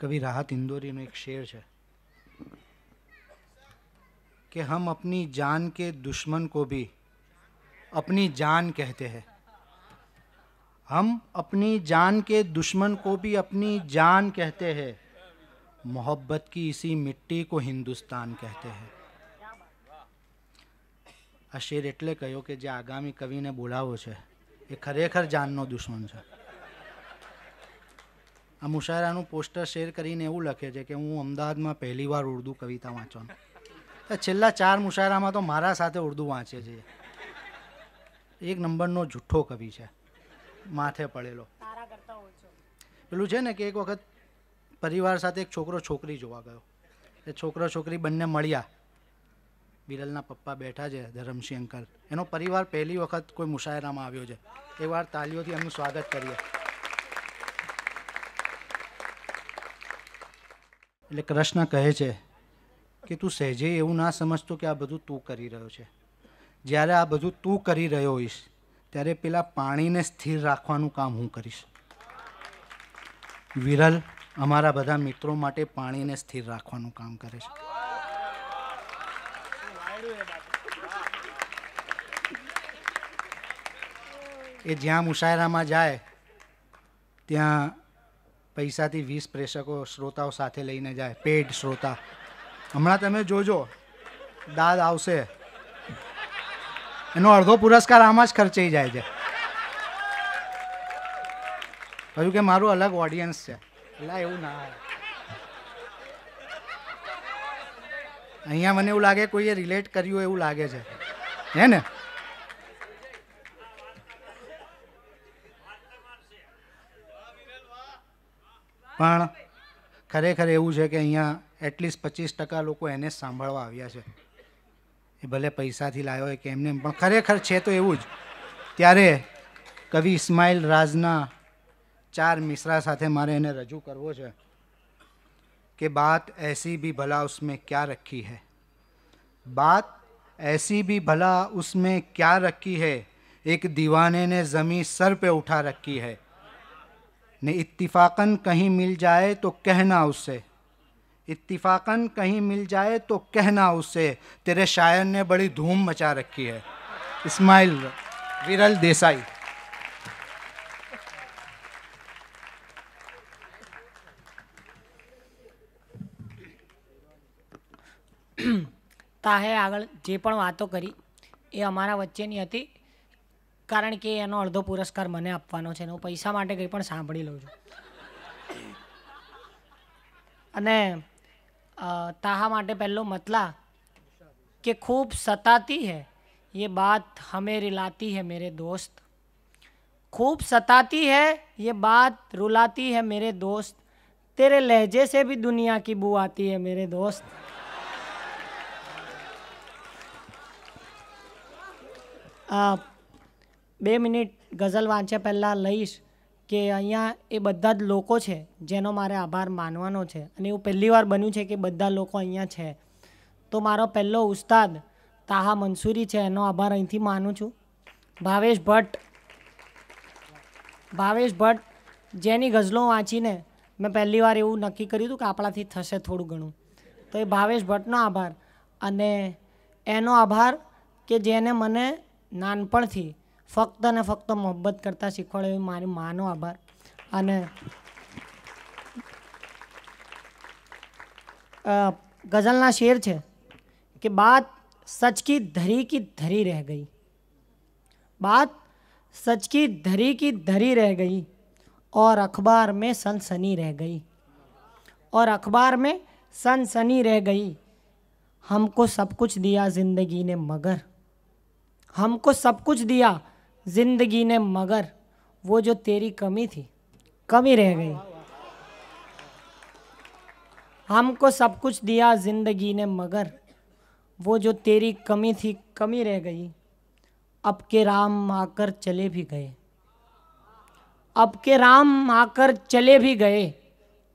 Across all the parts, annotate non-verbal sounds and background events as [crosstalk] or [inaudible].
कवि राहत इंदौरी एक शेर है कि हम अपनी जान के दुश्मन को भी अपनी जान कहते हैं हम अपनी जान के दुश्मन को भी अपनी जान कहते हैं मोहब्बत की इसी मिट्टी को हिंदुस्तान कहते हैं આ શેર એટલે કહ્યો કે જે આગામી કવિને બોલાવો છે એ ખરેખર જાનનો દુશ્મન છે આ મુશાયરાનું પોસ્ટર શેર કરીને એવું લખે છે કે હું અમદાવાદમાં પહેલી વાર ઉર્દુ કવિતા વાંચવાનું. છેલ્લા ચાર મુશાયરામાં તો મારા સાથે ઉર્દુ વાંચે છે. એક નંબરનો જુઠ્ઠો કવિ છે. માથે પડેલો. પેલું છે ને કે એક વખત પરિવાર સાથે એક છોકરો છોકરી જોવા ગયો. એ છોકરો છોકરી બંને મળ્યા. બિરલના પપ્પા બેઠા છે ધરમસિંહ અંકલ. એનો પરિવાર પહેલી વખત કોઈ મુશાયરામાં આવ્યો છે. એ વાર તાલીઓથી એમનું સ્વાગત કરીએ. એટલે કૃષ્ણ કહે છે કે તું સહેજે એવું ના સમજતો કે આ બધું તું કરી રહ્યો છે. જ્યારે આ બધું તું કરી રહ્યો હોઈશ, ત્યારે પેલા પાણીને સ્થિર રાખવાનું કામ હું કરીશ. વિરલ અમારા બધા મિત્રો માટે પાણીને સ્થિર રાખવાનું કામ કરે છે. એ જ્યાં મુશાયરામાં જાય, ત્યાં પૈસાથી વીસ પ્રેક્ષકો શ્રોતાઓ સાથે લઈને જાય પેડ શ્રોતા. હમણાં તમે જોજો, દાદ આવશે. એનો અડધો પુરસ્કાર આમાં જ ખર્ચાઈ જાય છે. કહ્યું કે મારું અલગ ઓડિયન્સ છે. એટલે એવું ના અહીંયા મને એવું લાગે કોઈએ રિલેટ કર્યું એવું લાગે છે. હે ને? પણ ખરેખર એવું છે કે અહીંયા એટલીસ્ટ પચીસ ટકા લોકો એને જ સાંભળવા આવ્યા છે એ ભલે પૈસાથી લાવ્યો હોય કે એમને પણ ખરેખર છે તો એવું જ ત્યારે કવિ ઇસ્માઇલ રાજના ચાર મિશ્રા સાથે મારે એને રજૂ કરવો છે કે बात ऐसी भी भला उसमें क्या रखी है बात ऐसी भी भला उसमें क्या रखी है एक दीवाने ने ज़मी सर पे उठा रखी है ने इत्तिफाकन कहीं मिल जाए तो कहना उससे इत्तिफाकन कहीं मिल जाए तो कहना उससे तेरे शायर ने बड़ी धूम मचा रखी है इस्माइल विरल देसाई તાહે આગળ જે પણ વાતો કરી એ અમારા વચ્ચેની હતી કારણ કે એનો અડધો પુરસ્કાર મને આપવાનો છે અને હું પૈસા માટે કંઈ પણ સાંભળી લઉં છું અને તાહા માટે પહેલો મતલા કે ખૂબ સતાતી હૈ ये बात हमें रिलाती है मेरे दोस्त खूब सताती है ये बात रुलाती है मेरे दोस्त तेरे लहजे से भी दुनिया की बू आती है मेरे दोस्त બે મિનિટ ગઝલ વાંચ્યા પહેલાં લઈશ કે અહીંયા એ બધા જ લોકો છે જેનો મારે આભાર માનવાનો છે. અને એવું પહેલી વાર બન્યું છે કે બધા લોકો અહીંયા છે. તો મારો પહેલો ઉસ્તાદ તાહા મંસૂરી છે, એનો આભાર અહીંથી માનું છું. ભાવેશ ભટ્ટ ભાવેશ ભટ્ટ, જેની ગઝલો વાંચીને મેં પહેલી વાર એવું નક્કી કર્યું હતું કે આપણાથી થશે થોડું ઘણું. તો એ ભાવેશ ભટ્ટનો આભાર. અને એનો આભાર કે જેને મને નાનપણથી ફક્ત ને ફક્ત મોહબ્બત કરતાં શીખવાડ્યો એ મારી માનો આભાર અને ગઝલના શેર છે કે બાત સચ કી ધરી કી ધરી રહ ગઈ बात सच की धरी की धरी रह गई और अखबार में सनसनी रह गई और अखबार में सनसनी रह गई हमको सब कुछ दिया ज़िंदगी ने मगर हमको सब कुछ दिया ज़िंदगी ने मगर वो जो तेरी कमी थी, कमी रह गई। हमको सब कुछ दिया ज़िंदगी ने मगर वो जो तेरी कमी थी, कमी रह गई। अब के राम आकर चले भी गए। अब के राम आकर चले भी गए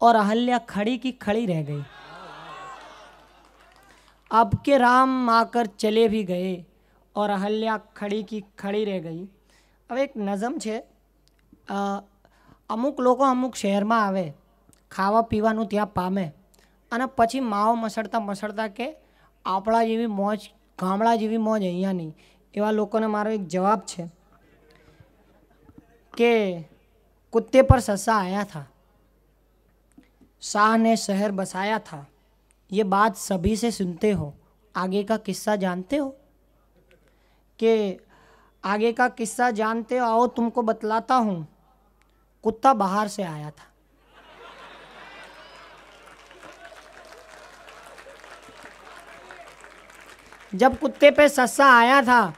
और अहल्या खड़ी की खड़ी रह गई। अब के राम आकर चले भी गए और अहल्या खड़ी की खड़ी रह गई। હવે એક નઝમ છે અમુક લોકો અમુક શહેરમાં આવે ખાવા પીવાનું ત્યાં પામે અને પછી માવો મસળતા મસળતા કે આપણા જેવી મોજ ગામડા જેવી મોજ અહીંયા નહીં એવા લોકોને મારો એક જવાબ છે કે कुत्ते पर सस्सा आया था शाह ने शहर बसाया था ये बात सभी से सुनते हो आगे का किस्सा जानते हो कि आगे का किस्सा जानते हो आओ, तुमको बतलाता हूँ। कुत्ता बाहर से आया था। जब कुत्ते पे सस्सा आया था,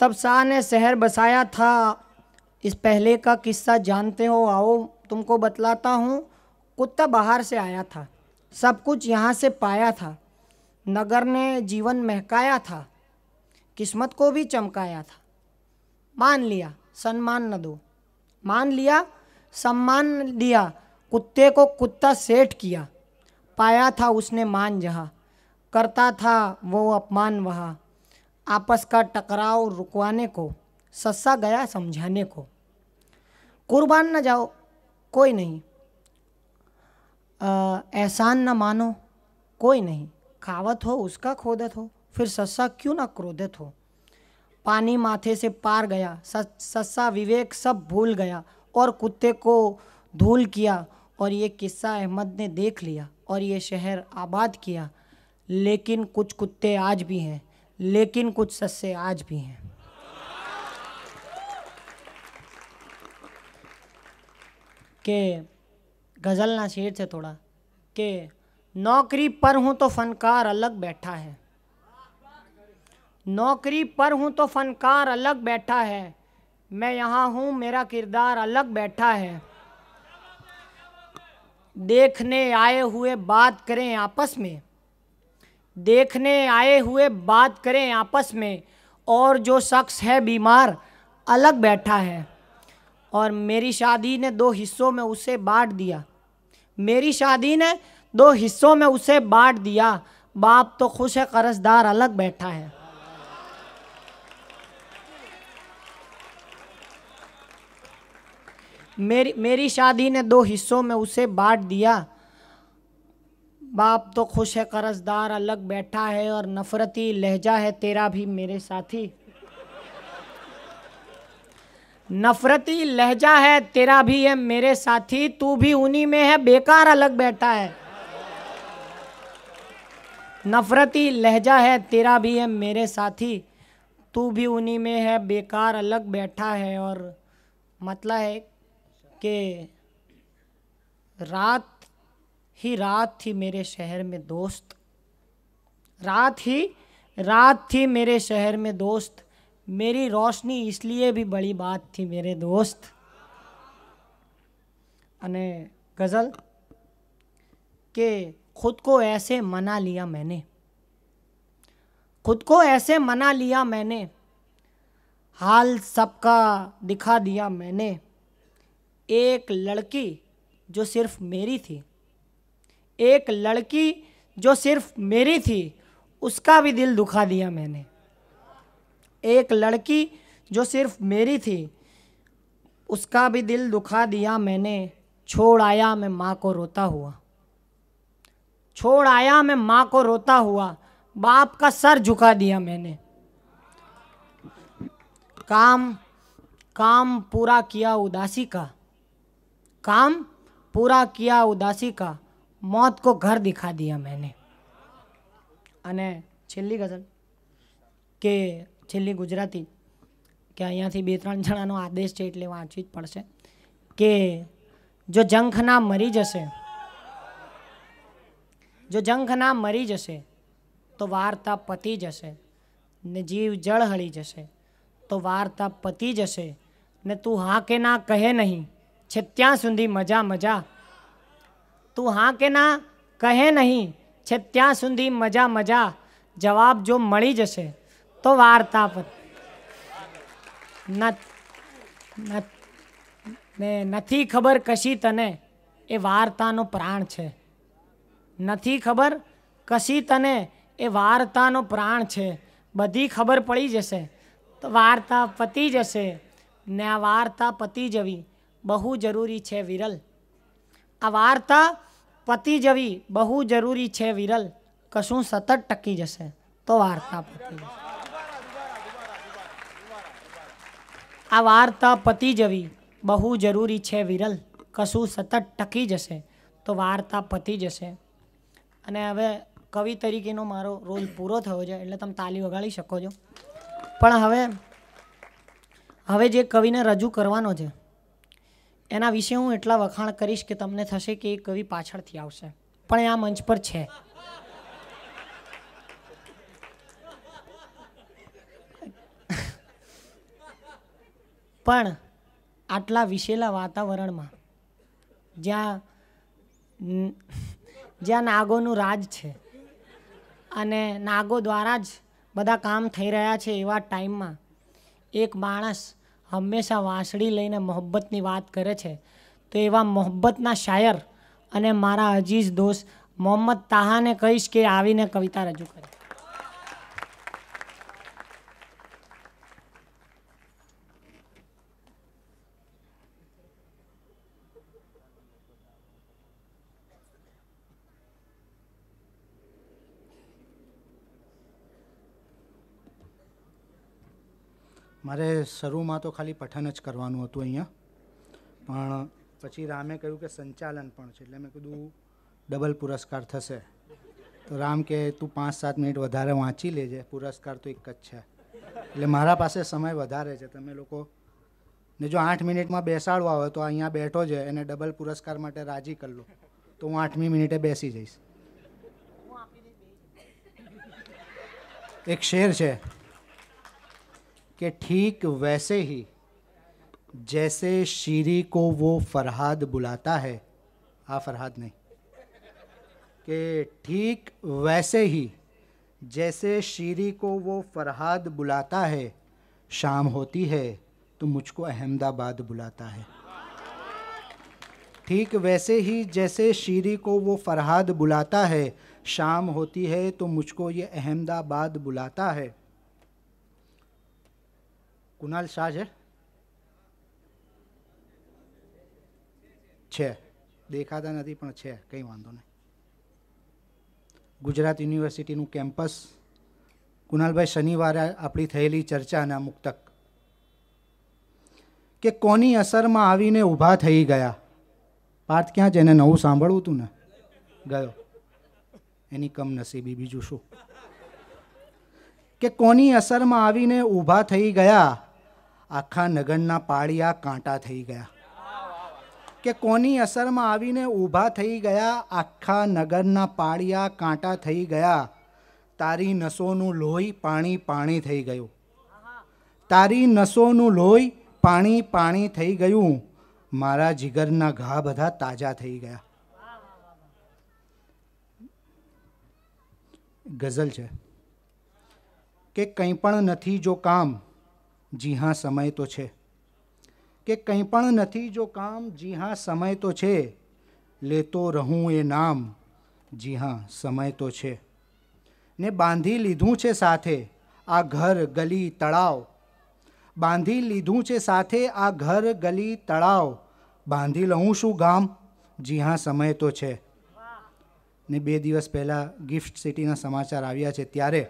तब शाह ने शहर बसाया था। इस पहले का किस्सा जानते हो, आओ, तुमको बतलाता हूँ, कुत्ता बाहर से आया था। सब कुछ यहाँ से पाया था। नगर ने जीवन महकाया था। किस्मत को भी चमकाया था। मान लिया, सम्मान न दो। मान लिया, सम्मान दिया, कुत्ते को कुत्ता सेठ किया। पाया था उसने मान जहाँ। करता था वो अपमान वहाँ। आपस का टकराव रुकवाने को, सस्सा गया समझाने को। कुर्बान न जाओ, कोई नहीं। एहसान न मानो, कोई नहीं। खावत हो, उसका खोदत हो। फिर सस्सा क्यों ना क्रोधित हो? पानी माथे से पार गया सस्सा विवेक सब भूल गया और कुत्ते को धूल किया और ये किस्सा अहमद ने देख लिया और ये शहर आबाद किया। लेकिन कुछ कुत्ते आज भी हैं, लेकिन कुछ सस्से आज भी हैं। के गज़ल ना शेर से थोड़ा, के नौकरी पर हूँ तो फनकार अलग बैठा है। नौकरी पर हूँ तो फनकार अलग बैठा है। मैं यहाँ हूँ, मेरा किरदार अलग बैठा है। देखने आए हुए बात करें आपस में। देखने आए हुए बात करें आपस में। और जो शख्स है बीमार, अलग बैठा है। और मेरी शादी ने दो हिस्सों में उसे बांट दिया। मेरी शादी ने दो हिस्सों में उसे बांट दिया। बाप तो खुश है, कर्जदार अलग बैठा है। मेरी मेरी शादी ने दो हिस्सों में उसे बांट दिया। बाप तो खुश है, कर्जदार, अलग बैठा है और नफरती लहजा है, तेरा भी मेरे साथी। नफरती लहजा है, तेरा भी है मेरे साथी, तू भी उन्हीं में है, बेकार अलग बैठा है। नफरती लहजा है, तेरा भी है मेरे साथी, तू भी उन्हीं में है, बेकार अलग बैठा है और मतलब है कि रात ही रात थी मेरे शहर में दोस्त। रात ही, रात थी मेरे शहर में दोस्त। मेरी रोशनी इसलिए भी बड़ी बात थी मेरे दोस्त। अने गज़ल, के खुद को ऐसे मना लिया मैंने। खुद को ऐसे मना लिया मैंने। हाल सबका दिखा दिया मैंने। एक लड़की जो सिर्फ़ मेरी थी। एक लड़की जो सिर्फ़ मेरी थी, उसका भी दिल दुखा दिया मैंने। एक लड़की जो सिर्फ़ मेरी थी, उसका भी दिल दुखा दिया मैंने। छोड़ आया मैं माँ को रोता हुआ। छोड़ आया मैं माँ को रोता हुआ। बाप का सर झुका दिया मैंने। काम काम पूरा किया उदासी का। काम પૂરા કિયા ઉદાસી કા મોત કો ઘર દિખા દિયા મેને અને છેલ્લી ગઝલ કે છેલ્લી ગુજરાતી કે અહીંયાથી બે ત્રણ જણાનો આદેશ છે એટલે વાંચવી જ પડશે, કે જો જંખના મરી જશે, જો જંખના મરી જશે, તો વાર્તા પતી જશે, ને જીવ જળ હળી જશે, તો વાર્તા પતી જશે, ને તું હા કે ના કહે નહીં છે, ત્યાં સુધી મજા મજા. તું હા કે ના, કહે નહીં. છે, ત્યાં સુધી મજા મજા. જવાબ જો મળી જશે, તો વાર્તા પર. ન- નથી ખબર કશી તને, એ વાર્તાનો પ્રાણ છે. નથી ખબર કશી તને, એ વાર્તાનો પ્રાણ છે. બધી ખબર પડી જશે, તો વાર્તા પતી જશે, ને આ વાર્તા પતી જવી. બહુ જરૂરી છે વિરલ. આ વાર્તા પતી જવી બહુ જરૂરી છે વિરલ. કશું સતત ટકી જશે તો વાર્તા પતી જશે. આ વાર્તા પતી જવી બહુ જરૂરી છે વિરલ. કશું સતત ટકી જશે તો વાર્તા પતી જશે. અને હવે કવિ તરીકેનો મારો રોલ પૂરો થયો છે, એટલે તમે તાલી વગાડી શકો છો. પણ હવે હવે જે કવિને રજૂ કરવાનો છે એના વિશે હું એટલા વખાણ કરીશ કે તમને થશે કે એ કવિ પાછળથી આવશે. પણ એ આ મંચ પર છે. પણ આટલા વિશેલા વાતાવરણમાં જ્યાં જ્યાં નાગોનું રાજ છે અને નાગો દ્વારા જ બધા કામ થઈ રહ્યા છે એવા ટાઈમમાં એક માણસ હંમેશા વાંસળી લઈને મોહબ્બતની વાત કરે છે. તો એવા મોહબ્બતના શાયર અને મારા અજીઝ દોસ્ત મોહમ્મદ તાહાને કહીશ કે આવીને કવિતા રજૂ કરે. મારે શરૂમાં તો ખાલી પઠન જ કરવાનું હતું અહીંયા. પણ પછી રામે કહ્યું કે સંચાલન પણ છે, એટલે મેં કીધું ડબલ પુરસ્કાર થશે. તો રામ કે, તું પાંચ સાત મિનિટ વધારે વાંચી લેજે, પુરસ્કાર તો એક જ છે. એટલે મારા પાસે સમય વધારે છે. તમે લોકો ને જો આઠ મિનિટમાં બેસાડવા હોય તો અહીંયા બેઠો છે એને ડબલ પુરસ્કાર માટે રાજી કરી લો. તો હું આઠમી મિનિટે બેસી જઈશ. એક શેર છે. कि ठीक वैसे ही, जैसे शीरी को वो फरहाद बुलाता है। हाँ फरहाद नहीं। कि ठीक वैसे ही, जैसे शीरी को वो फरहाद बुलाता है, शाम होती है तो मुझको अहमदाबाद बुलाता है। ठीक वैसे ही, जैसे शीरी को वो फरहाद बुलाता है, शाम होती है तो मुझको ये अहमदाबाद बुलाता है। કુનાલ શાહ છે. છે. દેખાતા નથી, પણ છે. કંઈ વાંધો નહીં. ગુજરાત યુનિવર્સિટીનું કેમ્પસ. કુનાલભાઈ શનિવારે આપણી થયેલી ચર્ચાના મુક્તક. કે કોની અસરમાં આવીને ઊભા થઈ ગયા? પાર્થ ક્યાં છે? એને નવું સાંભળવું હતું ને? ગયો. એની કમનસીબી બીજું શું? કે કોની અસરમાં આવીને ઊભા થઈ ગયા? આખા નગરના પાળિયા કાંટા થઈ ગયા. કે કોની અસરમાં આવીને ઊભા થઈ ગયા, આખા નગરના પાળિયા કાંટા થઈ ગયા, તારી નસોનું લોહી પાણી પાણી થઈ ગયું. તારી નસોનું લોહી પાણી પાણી થઈ ગયું. મારા જીગરના ઘા બધા તાજા થઈ ગયા. ગઝલ છે. કે કંઈ પણ નથી જો કામ જી હા, સમય તો છે. કે કંઈ પણ નથી, જો કામ જી હા, સમય તો છે, લેતો રહું એ નામ. જી હા, સમય તો છે. ને બાંધી લીધું છે સાથે આ ઘર ગલી તળાવ. બાંધી લીધું છે સાથે આ ઘર ગલી તળાવ. બાંધી લઉં શું ગામ? જી હા, સમય તો છે. ને બે દિવસ પહેલાં ગિફ્ટ સિટીના સમાચાર આવ્યા છે ત્યારે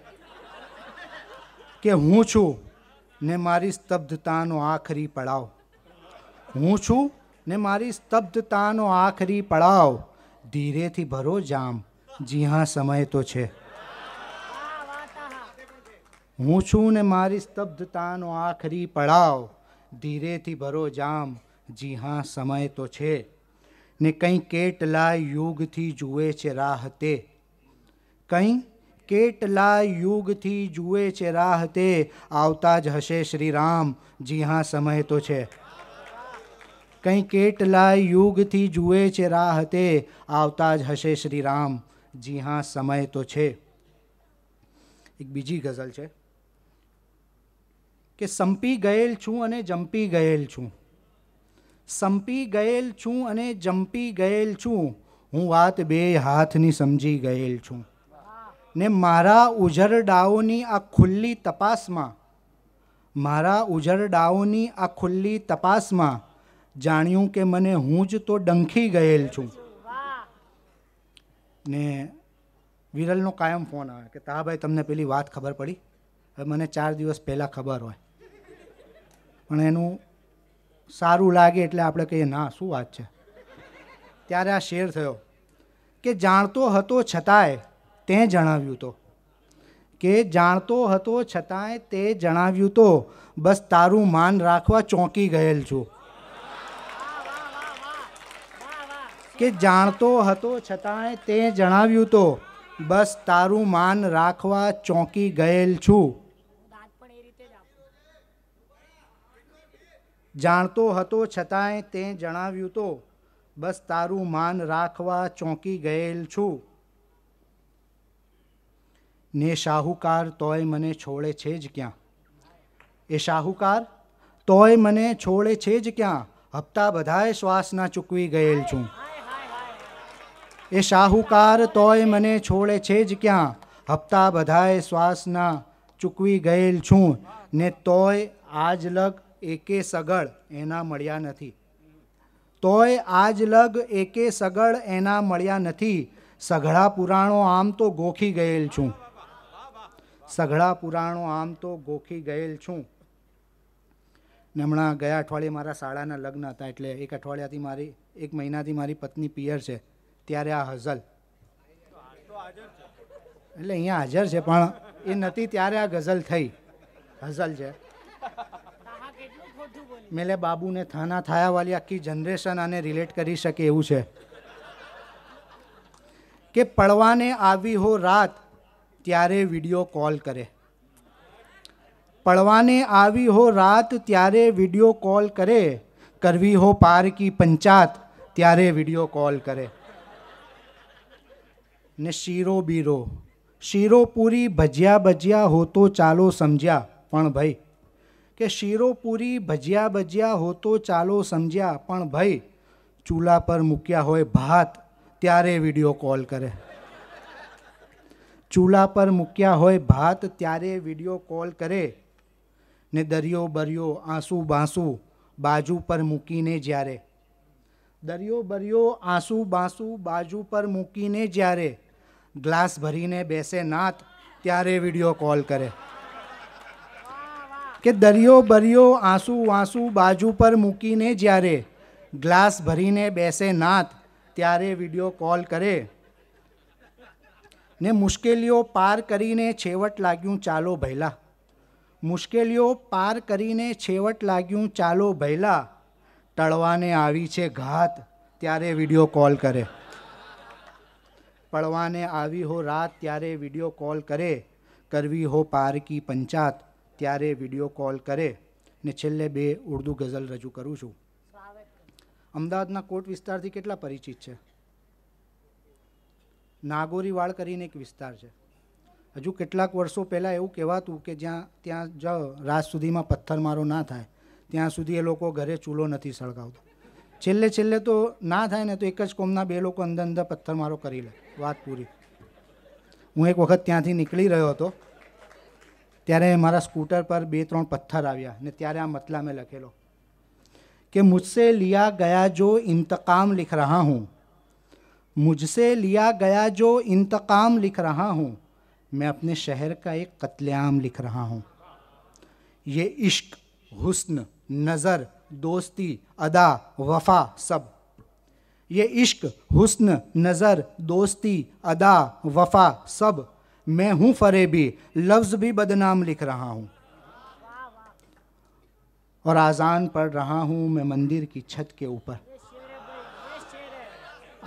કે હું છું? ને મારી સ્તબ્ધતાનો આખરી પડાવ. હું છું ને મારી સ્તબ્ધતાનો આખરી પડાવ. ધીરેથી ભરો જામ. જી હા, સમય તો છે. હું છું ને મારી સ્તબ્ધતાનો આખરી પડાવ. ધીરેથી ભરો જામ. જી હા, સમય તો છે. ને કંઈ કેટલા યુગથી જુએ છે રાહતે કંઈ કેટલા યુગથી જુએ છે રાહ તે, આવતા જ હશે શ્રી રામ જી હા, સમય તો છે. કંઈ કેટલા યુગથી જુએ છે રાહ તે, આવતા જ હશે શ્રી રામ જી હા, સમય તો છે. એક બીજી ગઝલ છે. કે સંપી ગયેલ છું અને જંપી ગયેલ છું. સંપી ગયેલ છું અને જંપી ગયેલ છું. હું વાત બે હાથની સમજી ગયેલ છું. ને મારા ઉજરડાઓની આ ખુલ્લી તપાસમાં, મારા ઉજરડાઓની આ ખુલ્લી તપાસમાં જાણ્યું કે મને હું જ તો ડંખી ગયેલ છું. ને વિરલનો કાયમ ફોન આવે કે તા ભાઈ તમને પેલી વાત ખબર પડી? હવે મને ચાર દિવસ પહેલાં ખબર હોય. પણ એનું સારું લાગે એટલે આપણે કહીએ, ના, શું વાત છે? ત્યારે આ શેર થયો કે, જાણતો હતો છતાંય તે જણાવ્યું તો કે જાણતો હતો છતાંય તે જણાવ્યું તો બસ તારું માન રાખવા ચોંકી ગયેલ છું કે જાણતો હતો છતાંય તે જણાવ્યું તો બસ તારું માન રાખવા ચોંકી ગયેલ છું જાણતો હતો છતાંય તે જણાવ્યું તો બસ તારું માન રાખવા ચોંકી ગયેલ છું ને શાહુકાર તોય મને છોડે છે જ ક્યાં? એ શાહુકાર તોય મને છોડે છે જ ક્યાં? હપ્તા બધાએ શ્વાસના ચૂકવી ગયેલ છું. એ શાહુકાર તોય મને છોડે છે જ ક્યાં? હપ્તા બધાએ શ્વાસના ચૂકવી ગયેલ છું. ને તોય આજ લગ એકે સગળ એના મળ્યા નથી. તોય આજ લગ એકે સગળ એના મળ્યા નથી. સઘળા પુરાણો આમ તો ગોખી ગયેલ છું. સઘળા પુરાણો આમ તો ગોખી ગયેલ છું. ને હમણાં ગયા અઠવાડિયે મારા શાળાના લગ્ન હતા એટલે એક અઠવાડિયાથી મારી, એક મહિનાથી મારી પત્ની પિયર છે. ત્યારે આ હઝલ. એટલે અહીંયા હાજર છે, પણ એ નથી ત્યારે આ ગઝલ થઈ. હઝલ છે. મેલે બાબુને થાના થાયાવાળી આખી જનરેશન આને રિલેટ કરી શકે એવું છે. કે પડવાને આવી હો રાત ત્યારે વિડીયો કોલ કરે પડવાને આવી હો રાત ત્યારે વિડીયો કોલ કરે કરવી હો પાર કી પંચાત ત્યારે વિડીયો કોલ કરે ને શીરો બીરો શીરો પૂરી ભજીયા ભજીયા હો તો ચાલો સમજ્યા પણ ભાઈ કે શીરો પૂરી ભજીયા ભજીયા હો તો ચાલો સમજ્યા પણ ભાઈ ચૂલા પર મૂક્યા હોય ભાત ત્યારે વિડીયો કોલ કરે ચૂલા પર મૂક્યા હોય ભાત ત્યારે વિડીયો કોલ કરે ને દરિયો બરિયો આંસુ બાંસુ બાજુ પર મૂકીને જ્યારે દરિયો બરિયો આંસુ બાંસુ બાજુ પર મૂકીને જ્યારે ગ્લાસ ભરીને બેસે નાત ત્યારે વિડીયો કોલ કરે કે દરિયો બરિયો આંસુ વાંસુ બાજુ પર મૂકીને જ્યારે ગ્લાસ ભરીને બેસે નાત ત્યારે વિડીયો કોલ કરે ને મુશ્કેલીઓ પાર કરીને છેવટ લાગ્યું, ચાલો ભૈલા. મુશ્કેલીઓ પાર કરીને છેવટ લાગ્યું, ચાલો ભૈલા. ટળવાને આવી છે ઘાત, ત્યારે વીડિયો કોલ કરે. પડવાને આવી હો રાત, ત્યારે વીડિયો કોલ કરે. કરવી હો પાર કી પંચાત, ત્યારે વીડિયો કોલ કરે. ને છેલ્લે બે ઉર્દુ ગઝલ રજૂ કરું છું. અમદાવાદના કોટ વિસ્તારથી કેટલા પરિચિત છે? નાગોરીવાડ કરીને એક વિસ્તાર છે. હજુ કેટલાક વર્ષો પહેલાં એવું કહેવાતું કે જ્યાં, ત્યાં જ રાત સુધીમાં પથ્થરમારો ના થાય, ત્યાં સુધી એ લોકો ઘરે ચૂલો નથી સળગાવતો. છેલ્લે છેલ્લે તો ના થાય ને તો એક જ કોમના બે લોકો અંદર અંદર પથ્થરમારો કરી લે. વાત પૂરી. હું એક વખત ત્યાંથી નીકળી રહ્યો હતો, ત્યારે મારા સ્કૂટર પર બે, ત્રણ પથ્થર આવ્યા ને ત્યારે આ મતલા મેં લખેલો કે, મુજસે લિયા ગયા જો ઇંતકામ લિખ રહા હું. मुझसे लिया गया जो इंतकाम लिख रहा हूँ, मैं अपने शहर का एक कत्लेआम लिख रहा हूँ। ये इश्क, हुस्न, नज़र, दोस्ती, अदा, वफा सब। ये इश्क, हुस्न, नज़र, दोस्ती, अदा, वफा सब। मैं हूँ फरेबी, लफ्ज़ भी बदनाम लिख रहा हूँ। और आज़ान पढ़ रहा हूँ मैं मंदिर की छत के ऊपर।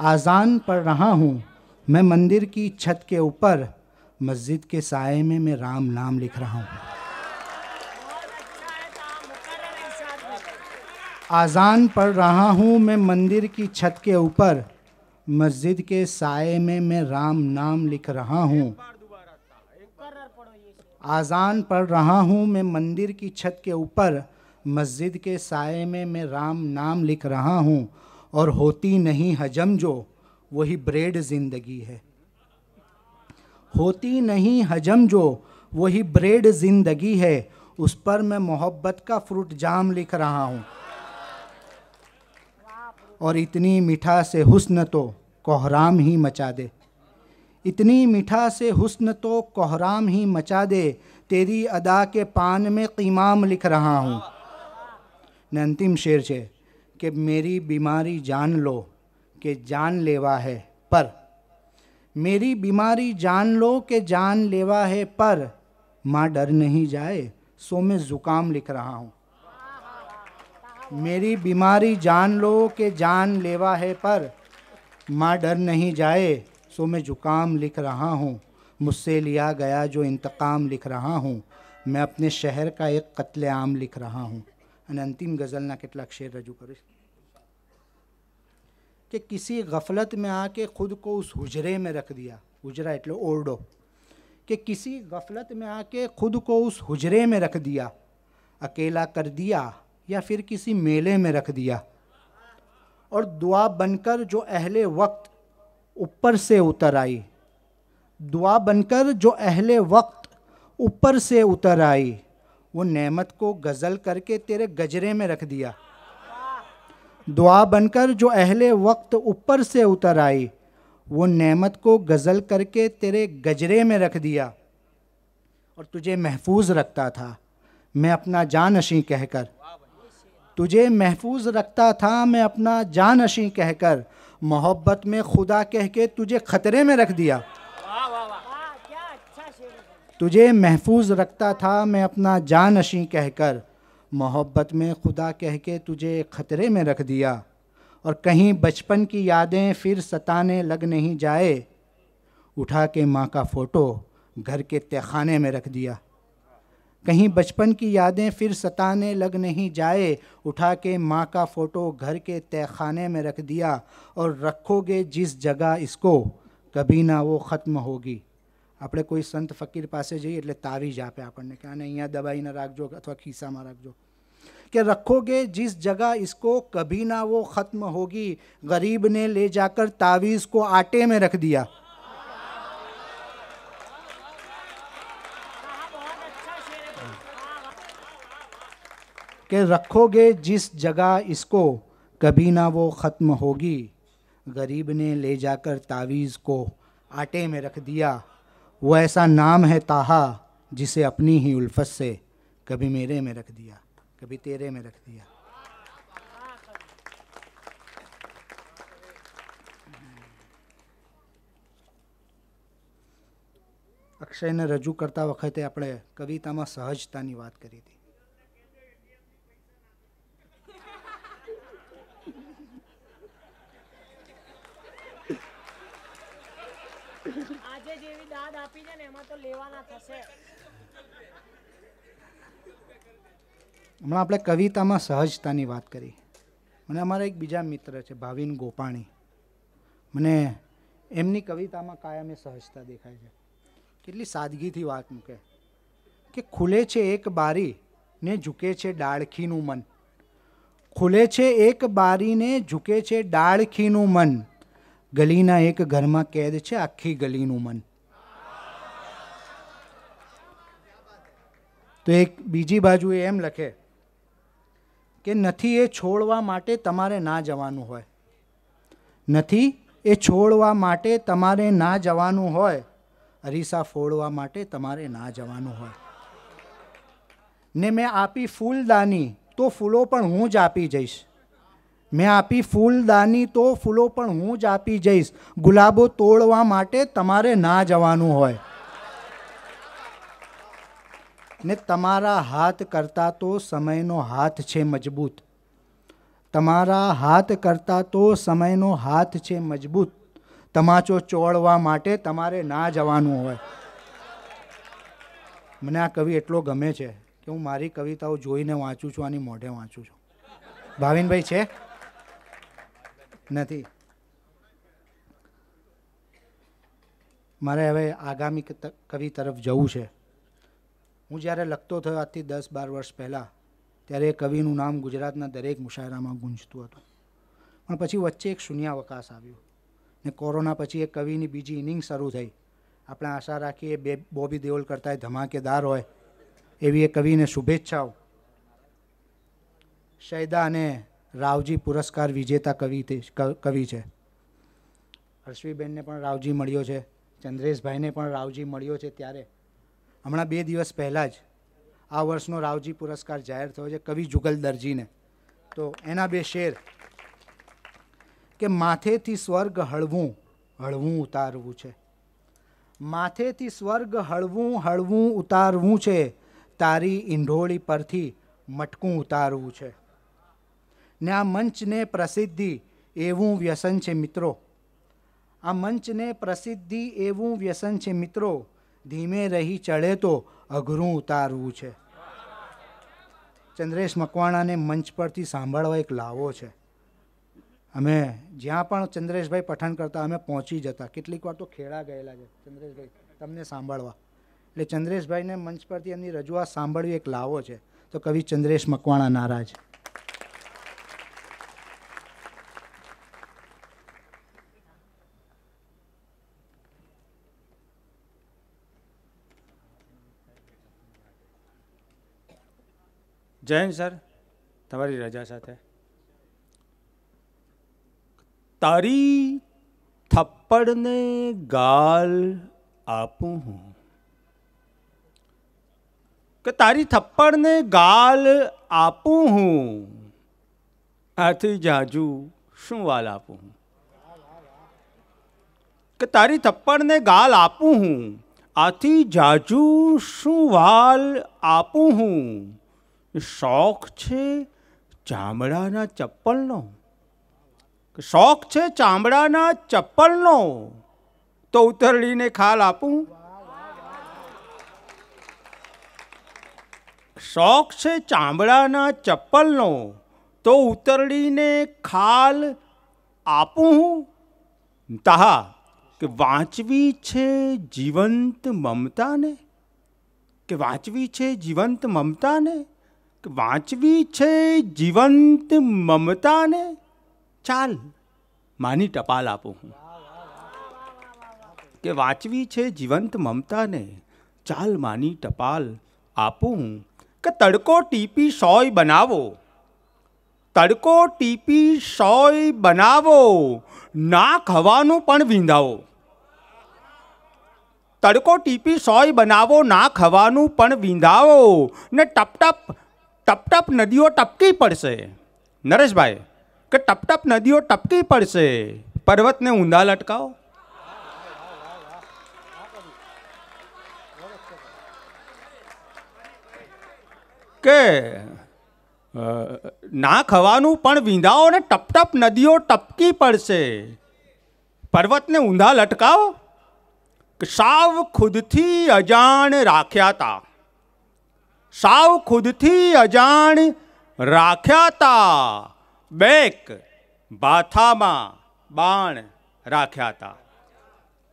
आज़ान पढ़ रहा हूँ। मैं मंदिर की छत के ऊपर, मस्जिद के साय में मैं राम नाम लिख रहा हूँ। आज़ान पढ़ रहा हूँ, मैं मंदिर की छत के ऊपर, मस्जिद के साय में मैं राम नाम लिख रहा हूँ। आज़ान पढ़ रहा हूँ, मैं मंदिर की छत के ऊपर, मस्जिद के साय में मैं राम नाम लिख रहा हूँ। और होती नहीं हजम जो, वही ब्रेड ज़िंदगी है। होती नहीं हजम जो, वही ब्रेड ज़िंदगी है। उस पर मैं मोहब्बत का फ्रूट जाम लिख रहा हूँ। और इतनी मीठा से हुस्न तो कोहराम ही मचा दे। इतनी मीठा से हुस्न तो कोहराम ही मचा दे। तेरी अदा के पान में कीमाम लिख रहा हूँ। न अंतिम शेर छे કે મેરી બીમારી જાન લો કે જાન લેવા है पर मेरी बीमारी जान लो कि जान लेवा है पर माँ डर नहीं जाए सो मैं जुकाम लिख रहा हूँ मेरी बीमारी जान लो कि जान लेवा है पर माँ डर नहीं जाए सो मैं जुकाम लिख रहा हूँ मुझसे लिया गया जो इंतकाम लिख रहा हूँ मैं अपने शहर का एक कत्लेआम लिख रहा हूँ અને અંતિમ ગઝલના કેટલાક શેર રજૂ કરીશ कि किसी गफलत में आके खुद को उस हुजरे में रख दिया हुजरा એટલે ઓરડો कि किसी गफलत में आके खुद को उस हुजरे में रख दिया अकेला कर दिया या फिर किसी मेले में रख दिया और दुआ बनकर जो अहले वक्त ऊपर से उतर आई दुआ बनकर जो अहले वक्त ऊपर से उतर आई वो नेमत को गज़ल करके तेरे गजरे में रख दिया दुआ बनकर जो अहले वक्त ऊपर से उतर आई, वो नेमत को गज़ल करके तेरे गजरे में रख दिया और तुझे महफूज रखता था। मैं अपना जानशी कहकर, तुझे महफूज रखता था मैं अपना जानशी कहकर, मोहब्बत में खुदा कह के तुझे खतरे में रख दिया। तुझे महफूज रखता था मैं अपना जानशी कहकर मोहब्बत में खुदा कह के तुझे खतरे में रख दिया और कहीं बचपन की यादें फिर सताने लग नहीं जाए। उठा के माँ का फ़ोटो घर के तहखाने में रख दिया। कहीं बचपन की यादें फिर सताने लग नहीं जाए। उठा के माँ का फ़ोटो घर के तहखाने में रख दिया और रखोगे जिस जगह इसको, कभी ना वो ख़त्म होगी। આપણે કોઈ સંત ફકીર પાસે જઈએ એટલે તાવીજ આપે આપણને કે આને અહીંયા દબાઈને રાખજો અથવા ખિસ્સામાં રાખજો कि रखोगे जिस जगह इसको कभी ना वो ख़त्म होगी गरीब ने ले जाकर तावीज़ को आटे में रख दिया कि रखोगे जिस जगह इसको कभी ना वो ख़त्म होगी गरीब ने ले जाकर तावीज़ को आटे में रख दिया वो ऐसा नाम है ताहा जिसे अपनी ही उल्फत से कभी मेरे में रख दिया कभी तेरे में रख दिया અક્ષયને રજૂ કરતા વખતે આપણે કવિતામાં સહજતાની વાત કરી હતી જેવી દાદ આપી છે ને એમાં તો લેવાના થશે. હમણાં આપણે કવિતામાં સહજતાની વાત કરી. મને અમારા એક બીજા મિત્ર છે, ભાવિન ગોપાણી. મને એમની કવિતામાં કાયમે સહજતા દેખાય છે. કેટલી સાદગીથી વાત મૂકે. કે ખુલે છે એક બારી ને ઝૂકે છે ડાળખીનું મન. ખુલે છે એક બારીને ઝૂકે છે ડાળખીનું મન. ગલીના એક ઘરમાં કેદ છે આખી ગલીનું મન. તો એક બીજી બાજુ એ એમ લખે કે નથી એ છોડવા માટે તમારે ના જવાનું હોય. નથી એ છોડવા માટે તમારે ના જવાનું હોય. અરીસા ફોડવા માટે તમારે ના જવાનું હોય. ને મેં આપી ફૂલદાની તો ફૂલો પણ હું જ આપી જઈશ. મેં આપી ફૂલદાની તો ફૂલો પણ હું જ આપી જઈશ. ગુલાબો તોડવા માટે તમારે ના જવાનું હોય. ને તમારા હાથ કરતાં તો સમયનો હાથ છે મજબૂત. તમારા હાથ કરતાં તો સમયનો હાથ છે મજબૂત. તમાચો ચોળવા માટે તમારે ના જવાનું હોય. મને આ કવિ એટલો ગમે છે કે હું મારી કવિતાઓ જોઈને વાંચું છું, આની મોઢે વાંચું છું. ભાવિનભાઈ છે? નથી. મારે હવે આગામી કવિ તરફ જવું છે. હું જ્યારે લખતો થયો આજથી દસ બાર વર્ષ પહેલાં, ત્યારે એ કવિનું નામ ગુજરાતના દરેક મુશાયરામાં ગુંજતું હતું. પણ પછી વચ્ચે એક શૂન્યાવકાશ આવ્યો ને કોરોના પછી એ કવિની બીજી ઇનિંગ શરૂ થઈ. આપણે આશા રાખીએ બે બોબી દેઓલ કરતાં ધમાકેદાર હોય એવી એ કવિને શુભેચ્છાઓ. શૈદા અને રાવજી પુરસ્કાર વિજેતા કવિ કવિ છે. હર્ષવીબેનને પણ રાવજી મળ્યો છે. ચંદ્રેશભાઈને પણ રાવજી મળ્યો છે ત્યારે. હમણાં બે દિવસ પહેલાં જ આ વર્ષનો રાવજી પુરસ્કાર જાહેર થયો છે કવિ જુગલ દરજીને. તો એના બે શેર કે માથેથી સ્વર્ગ હળવું હળવું ઉતારવું છે. માથેથી સ્વર્ગ હળવું હળવું ઉતારવું છે, તારી ઈંઢોળી પરથી મટકું ઉતારવું છે. ને આ મંચને પ્રસિદ્ધિ એવું વ્યસન છે મિત્રો. આ મંચને પ્રસિદ્ધિ એવું વ્યસન છે મિત્રો ધીમે રહી ચડે તો અઘરું ઉતારવું છે. ચંદ્રેશ મકવાણાને મંચ પરથી સાંભળવા એક લાવો છે. અમે જ્યાં પણ ચંદ્રેશભાઈ પઠન કરતા અમે પહોંચી જતા. કેટલીક વાર તો ખેડા ગયેલા છે. ચંદ્રેશભાઈ, તમને સાંભળવા. એટલે ચંદ્રેશભાઈને મંચ પરથી એમની રજૂઆત સાંભળવી એક લાવો છે. તો કવિ ચંદ્રેશ મકવાણા નારાજ. જૈન સર તમારી રજા સાથે તારી થપ્પડને ગાલ આપું હું કે તારી થપ્પડને ગાલ આપું હું આથી જાજુ શું વાલ આપું હું કે તારી થપ્પડને ગાલ આપું હું આથી જાજુ શું વાલ આપું હું શોખ છે ચામડાના ચપ્પલનો? શોખ છે ચામડાના ચપ્પલનો? તો ઉતરડીને ખાલ આપું. શોખ છે ચામડાના ચપ્પલનો? તો ઉતરડીને ખાલ આપું. હું તાહા, કે વાંચવી છે જીવંત મમતાને? કે વાંચવી છે જીવંત મમતાને? વાંચવી છે જીવંત મમતાને? ચાલ, માની ટપાલ આપું હું. કે વાંચવી છે જીવંત મમતાને? ચાલ, માની ટપાલ આપું હું. કે તડકો ટીપી સોય બનાવો? તડકો ટીપી સોય બનાવો. ના ખવાનું પણ વિંધાવો. તડકો ટીપી સોય બનાવો ના ખવાનું પણ વિંધાવો. ને ટપ ટપ ટપ ટપ નદીઓ ટપકી પડશે નરેશભાઈ કે ટપ ટપ નદીઓ ટપકી પડશે પર્વતને ઊંધા લટકાવો કે અ, ના ખવાનું પણ વિંધાવો ને ટપ ટપ નદીઓ ટપકી પડશે પર્વતને ઊંધા લટકાવો કે સાવ ખુદથી અજાણ રાખ્યા તા સાવ ખુદથી અજાણ રાખ્યા તા બેક ભાથામાં બાણ રાખ્યા તા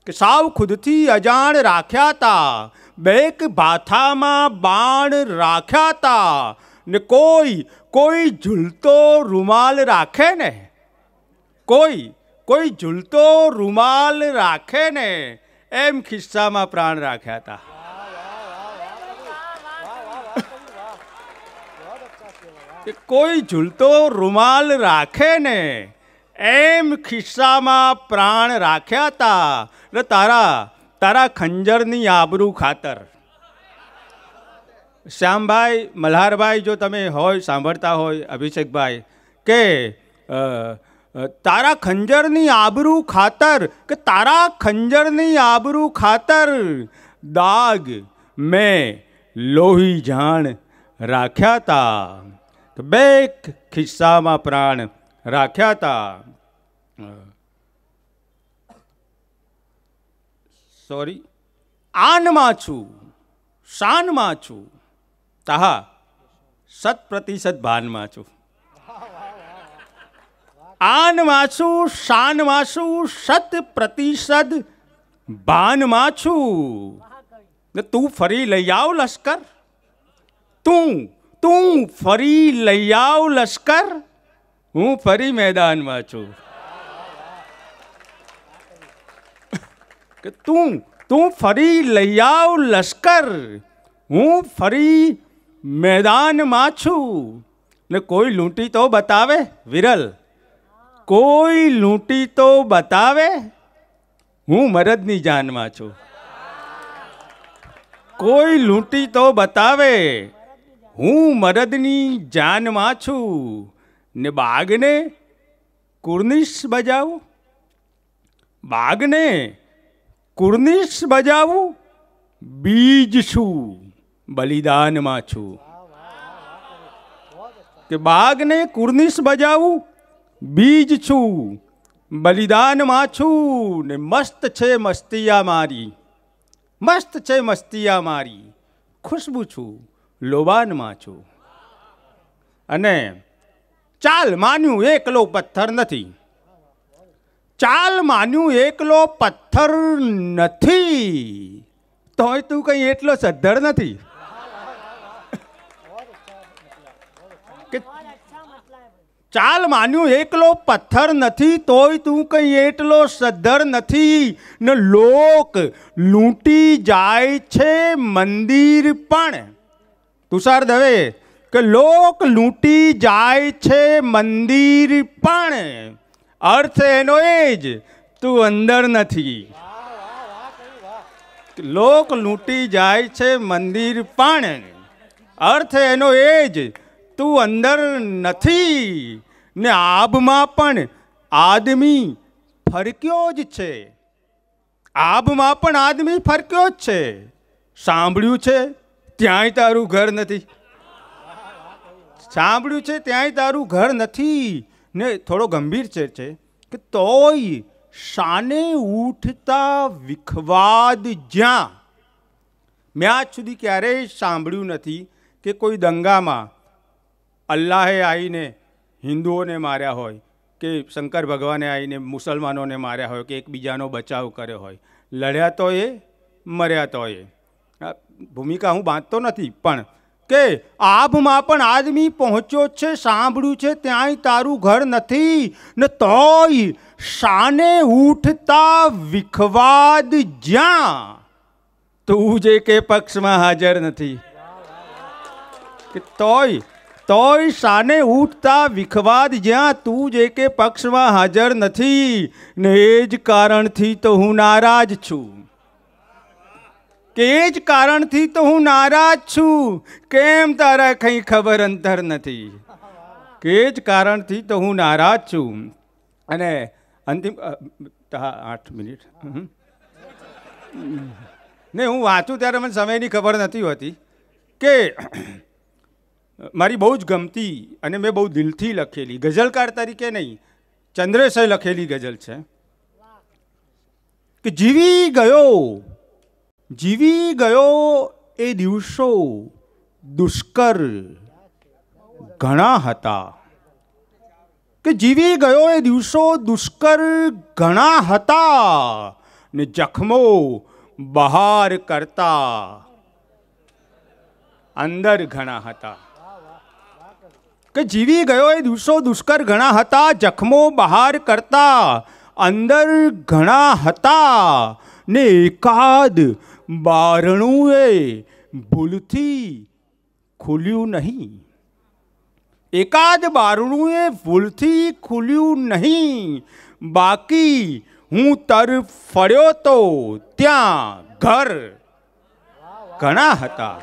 કે સાવ ખુદથી અજાણ રાખ્યા તા બેક ભાથામાં બાણ રાખ્યા તા ને કોઈ કોઈ ઝૂલતો રૂમાલ રાખે ને કોઈ કોઈ ઝૂલતો રૂમાલ રાખે ને એમ ખિસ્સામાં પ્રાણ રાખ્યા હતા કે કોઈ ઝૂલતો રૂમાલ રાખે ને, એમ ખિસ્સામાં પ્રાણ રાખ્યા હતા એટલે તારા તારા ખંજરની આબરૂ ખાતર. શ્યામભાઈ, મલ્હારભાઈ જો તમે હોય, સાંભળતા હોય, અભિષેકભાઈ, કે તારા ખંજરની આબરૂ ખાતર, કે તારા ખંજરની આબરૂ ખાતર, દાગ મેં લોહી જાણ રાખ્યા તા તો. બે ખિસ્સામાં પ્રાણ રાખ્યા તા સોરી આનમાં છું શાનમાં છું તાહા સત પ્રતિશત ભાનમાં છું આનમાં છું શાનમાં છું શત પ્રતિશત ભાનમાં છું ને તું ફરી લઈ આવ લશ્કર તું તું ફરી લઈ આવ લશ્કર. હું ફરી મેદાનમાં છું. કે તું તું ફરી લઈ આવ લશ્કર. હું ફરી મેદાનમાં છું. ને કોઈ લૂંટી તો બતાવે? વિરલ, કોઈ લૂંટી તો બતાવે? હું મરદની જાનમાં છું. કોઈ લૂંટી તો બતાવે? હું મરદની જાનમાં છું. ને બાગને કુર્નિશ બજાવું. બાગને કુર્નિશ બજાવું, બીજ છું, બલિદાનમાં છું. કે બાગને કુર્નિશ બજાવું, બીજ છું, બલિદાનમાં છું. ને મસ્ત છે મસ્તિયા મારી, મસ્ત છે મસ્તિયા મારી, ખુશ્બુ છું. લોબાનમાં છું. અને ચાલ માન્યું એકલો પથ્થર નથી. ચાલ માન્યું એકલો પથ્થર નથી. તોય તું કઈ એટલો સદ્ધર નથી. ચાલ માન્યું એકલો પથ્થર નથી, તોય તું કઈ એટલો સદ્ધર નથી. ને લોક લૂંટી જાય છે મંદિર પણ. તુષાર દવે કે લોક લૂંટી જાય છે મંદિર પણ. અર્થ એનો એ જ, તું અંદર નથી. લોક લૂંટી જાય છે મંદિર પણ. અર્થ એનો એ જ, તું અંદર નથી. ને આબમાં પણ આદમી ફરક્યો જ છે. આબમાં પણ આદમી ફરક્યો જ છે. સાંભળ્યું છે? ત્યાંય તારું ઘર નથી. સાંભળ્યું છે, ત્યાંય તારું ઘર નથી. ને થોડો ગંભીર છે છે, કે તોય શાને ઉઠતા વિખવાદ જ્યાં? મેં આજ સુધી ક્યારેય સાંભળ્યું નથી કે કોઈ દંગામાં અલ્લાહે આવીને હિન્દુઓને માર્યા હોય, કે શંકર ભગવાને આવીને મુસલમાનોને માર્યા હોય, કે એકબીજાનો બચાવ કર્યો હોય. લડ્યા તો એ, મર્યા તો એ. ભૂમિકા હું બાંધતો નથી, પણ કે આભમાં પણ આદમી પહોંચ્યો છે, સાંભળ્યું છે, ત્યાંય તારું ઘર નથી, ને તોય શાને ઉઠતા વિખવાદ જ્યાં. તું જે કે પક્ષમાં હાજર નથી, કે તોય તોય શાને ઉઠતા વિખવાદ જ્યાં, તું જે કે પક્ષમાં હાજર નથી, ને એ જ કારણથી તો હું નારાજ છું. કે એ જ કારણથી તો હું નારાજ છું. કેમ તારા કંઈ ખબર અંતર નથી? કે જ કારણથી તો હું નારાજ છું. અને અંતિમ આઠ મિનિટ. નહીં, હું વાંચું ત્યારે મને સમયની ખબર નથી હોતી. કે મારી બહુ જ ગમતી અને મેં બહુ દિલથી લખેલી, ગઝલકાર તરીકે નહીં ચંદ્રેશે લખેલી ગઝલ છે. કે જીવી ગયો જીવી ગયો એ દિવસો દુષ્કર ઘણા હતા. કે જીવી ગયો એ દિવસો દુષ્કર ઘણા હતા ને જખમો બહાર કરતા અંદર ઘણા હતા. કે જીવી ગયો એ દિવસો દુષ્કર ઘણા હતા, જખમો બહાર કરતા, અંદર ઘણા હતા ને એકાદ બારણું એ ભૂલથી ખુલ્યું નહીં એકાદ બારણું એ ભૂલથી ખુલ્યું નહીં બાકી હું તરફ ફર્યો તો ત્યાં ઘર ઘણા હતા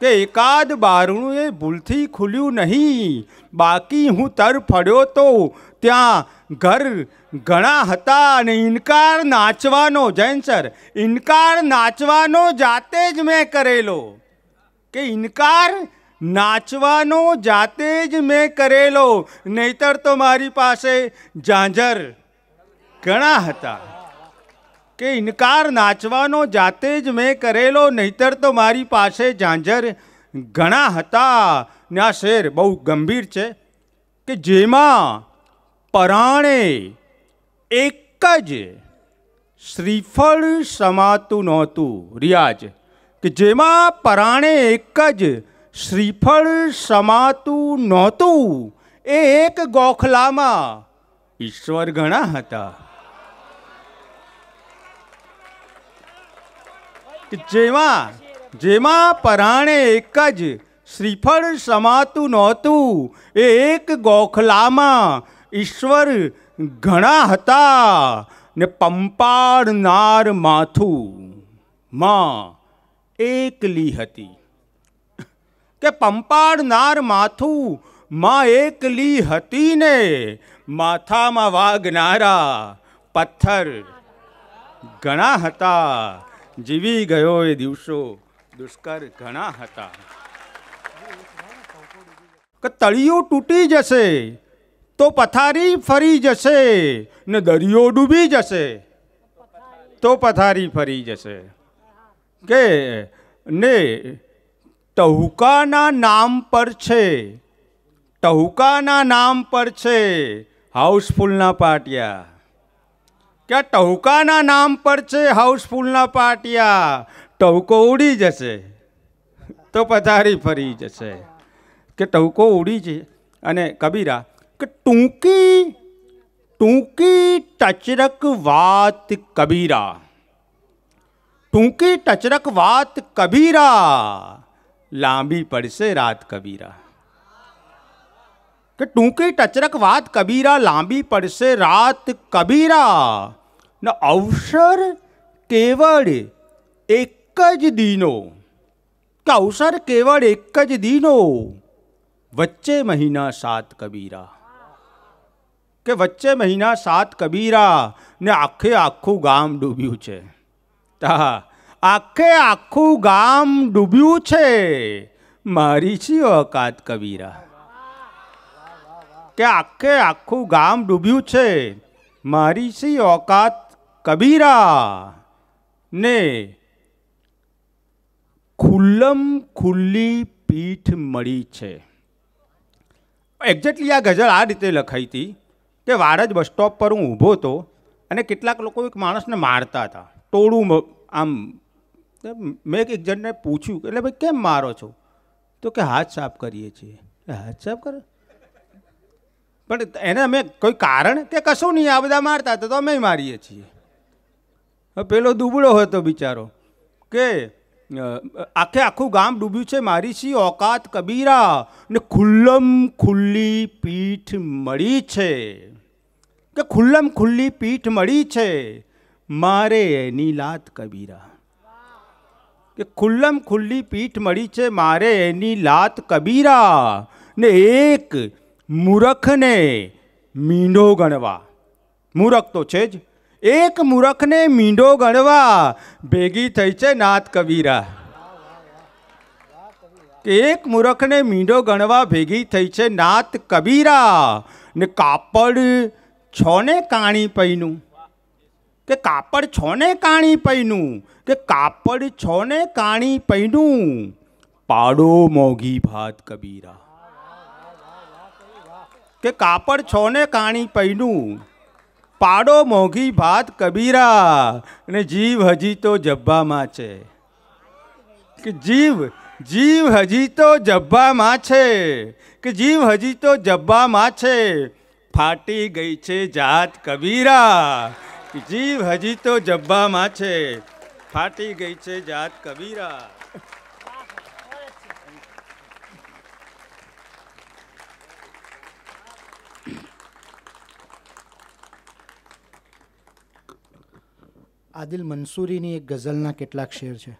કે એકાદ બારણું એ ભૂલથી ખુલ્યું નહીં. બાકી હું તર ફર્યો તો ત્યાં ઘર ઘણા હતા અને ઇનકાર નાચવાનો, જૈન સર, ઇનકાર નાચવાનો જાતે જ મેં કરેલો. કે ઇનકાર નાચવાનો જાતે જ મેં કરેલો. નહીતર તો મારી પાસે ઝાંઝર ઘણા હતા. કે ઇનકાર નાચવાનો જાતે જ મેં કરેલો, નહીતર તો મારી પાસે ઝાંઝર ઘણા હતા. ને આ શેર બહુ ગંભીર છે કે જેમાં પરાણે એક જ શ્રીફળ સમાતું નહોતું રિયાજ કે જેમાં પરાણે એક જ શ્રીફળ સમાતું નહોતું, એ એક ગોખલામાં ઈશ્વર ઘણા હતા. જેમાં જેમાં પરાણે એક જ શ્રીફળ સમાતું નહોતું. એ એક ગોખલામાં ઈશ્વર ઘણા હતા ને પંપાડનાર માથું. માં એકલી હતી. કે પંપાડનાર માથું માં એકલી હતી ને માથામાં વાગનારા પથ્થર ઘણા હતા. જીવી ગયો એ દિવસો. દુષ્કર ઘણા હતા. કે તળિયું તૂટી જશે, તો પથારી ફરી જશે, ને દરિયો ડૂબી જશે, તો પથારી ફરી જશે. કે ને ટહુકાના નામ પર છે, ટહુકાના નામ પર છે, હાઉસફુલના પાટિયા. કે ટહુકાના નામ પર છે હાઉસફુલના પાટિયા. ટહુકો ઉડી જશે. તો પથારી ફરી જશે. કે ટહુકો ઉડી છે અને કબીરા, કે ટૂંકી ટૂંકી ટચરક વાત કબીરા. ટૂંકી ટચરક વાત કબીરા. લાંબી પડશે રાત કબીરા. કે ટૂંકી ટચરક વાત કબીરા, લાંબી પડશે રાત કબીરા. ને અવસર કેવળ એક જ દીનો. કે અવસર કેવળ એક જ દીનો. વચ્ચે મહિના સાત કબીરા. કે વચ્ચે મહિના સાત કબીરા ને આખે આખું ગામ ડૂબ્યું છે. આખે આખું ગામ ડૂબ્યું છે. મારી છી ઓકાત કબીરા. કે આખે આખું ગામ ડૂબ્યું છે. મારી સી ઓકાત કબીરા ને ખુલ્લમ ખુલ્લી પીઠ મળી છે. એક્ઝેક્ટલી આ ગઝલ આ રીતે લખાઈ હતી કે વાડજ બસ સ્ટોપ પર હું ઊભો હતો અને કેટલાક લોકો એક માણસને મારતા હતા. ટોળું આમ, મેં એક જણને પૂછ્યું એટલે ભાઈ કેમ મારો છો? તો કે, હાથ સાફ કરીએ છીએ. "એ હાથ સાફ કરો? પણ એને અમે કોઈ કારણ કે કશું નહીં, આ બધા મારતા હતા તો અમે મારીએ છીએ. પેલો દુબળો હતો બિચારો કે આખે આખું ગામ ડૂબ્યું છે, મારી સી ઓકાત કબીરા? ને ખુલ્લમ ખુલ્લી પીઠ મળી છે. કે ખુલ્લમ ખુલ્લી પીઠ મળી છે. મારે એની લાત કબીરા. કે ખુલ્લમ ખુલ્લી પીઠ મળી છે, મારે એની લાત કબીરા. ને એક મૂરખને મીંડો ગણવા. મૂરખ તો છે જ. એક મૂરખને મીંડો ગણવા ભેગી થઈ છે નાત કબીરા. એક મૂરખને મીંડો ગણવા ભેગી થઈ છે નાત કબીરા. ને કાપડ છોને કાણી પૈનું. કે કાપડ છોને કાણી પૈનું. કે કાપડ છોને કાણી પૈનું. પાડો મોઘી ભાત કબીરા. કે કાપડ છોને કાણી પૈનું. પાડો મોંઘી ભાત કબીરા. અને જીવ હજી તો જબ્બામાં છે. કે જીવ જીવ હજી તો જબ્બામાં છે. કે જીવ હજી તો જબ્બામાં છે. ફાટી ગઈ છે જાત કબીરા. જીવ હજી તો જબ્બામાં છે. ફાટી ગઈ છે જાત કબીરા. આદિલ મંસૂરીની એક ગઝલના કેટલાક શેર છે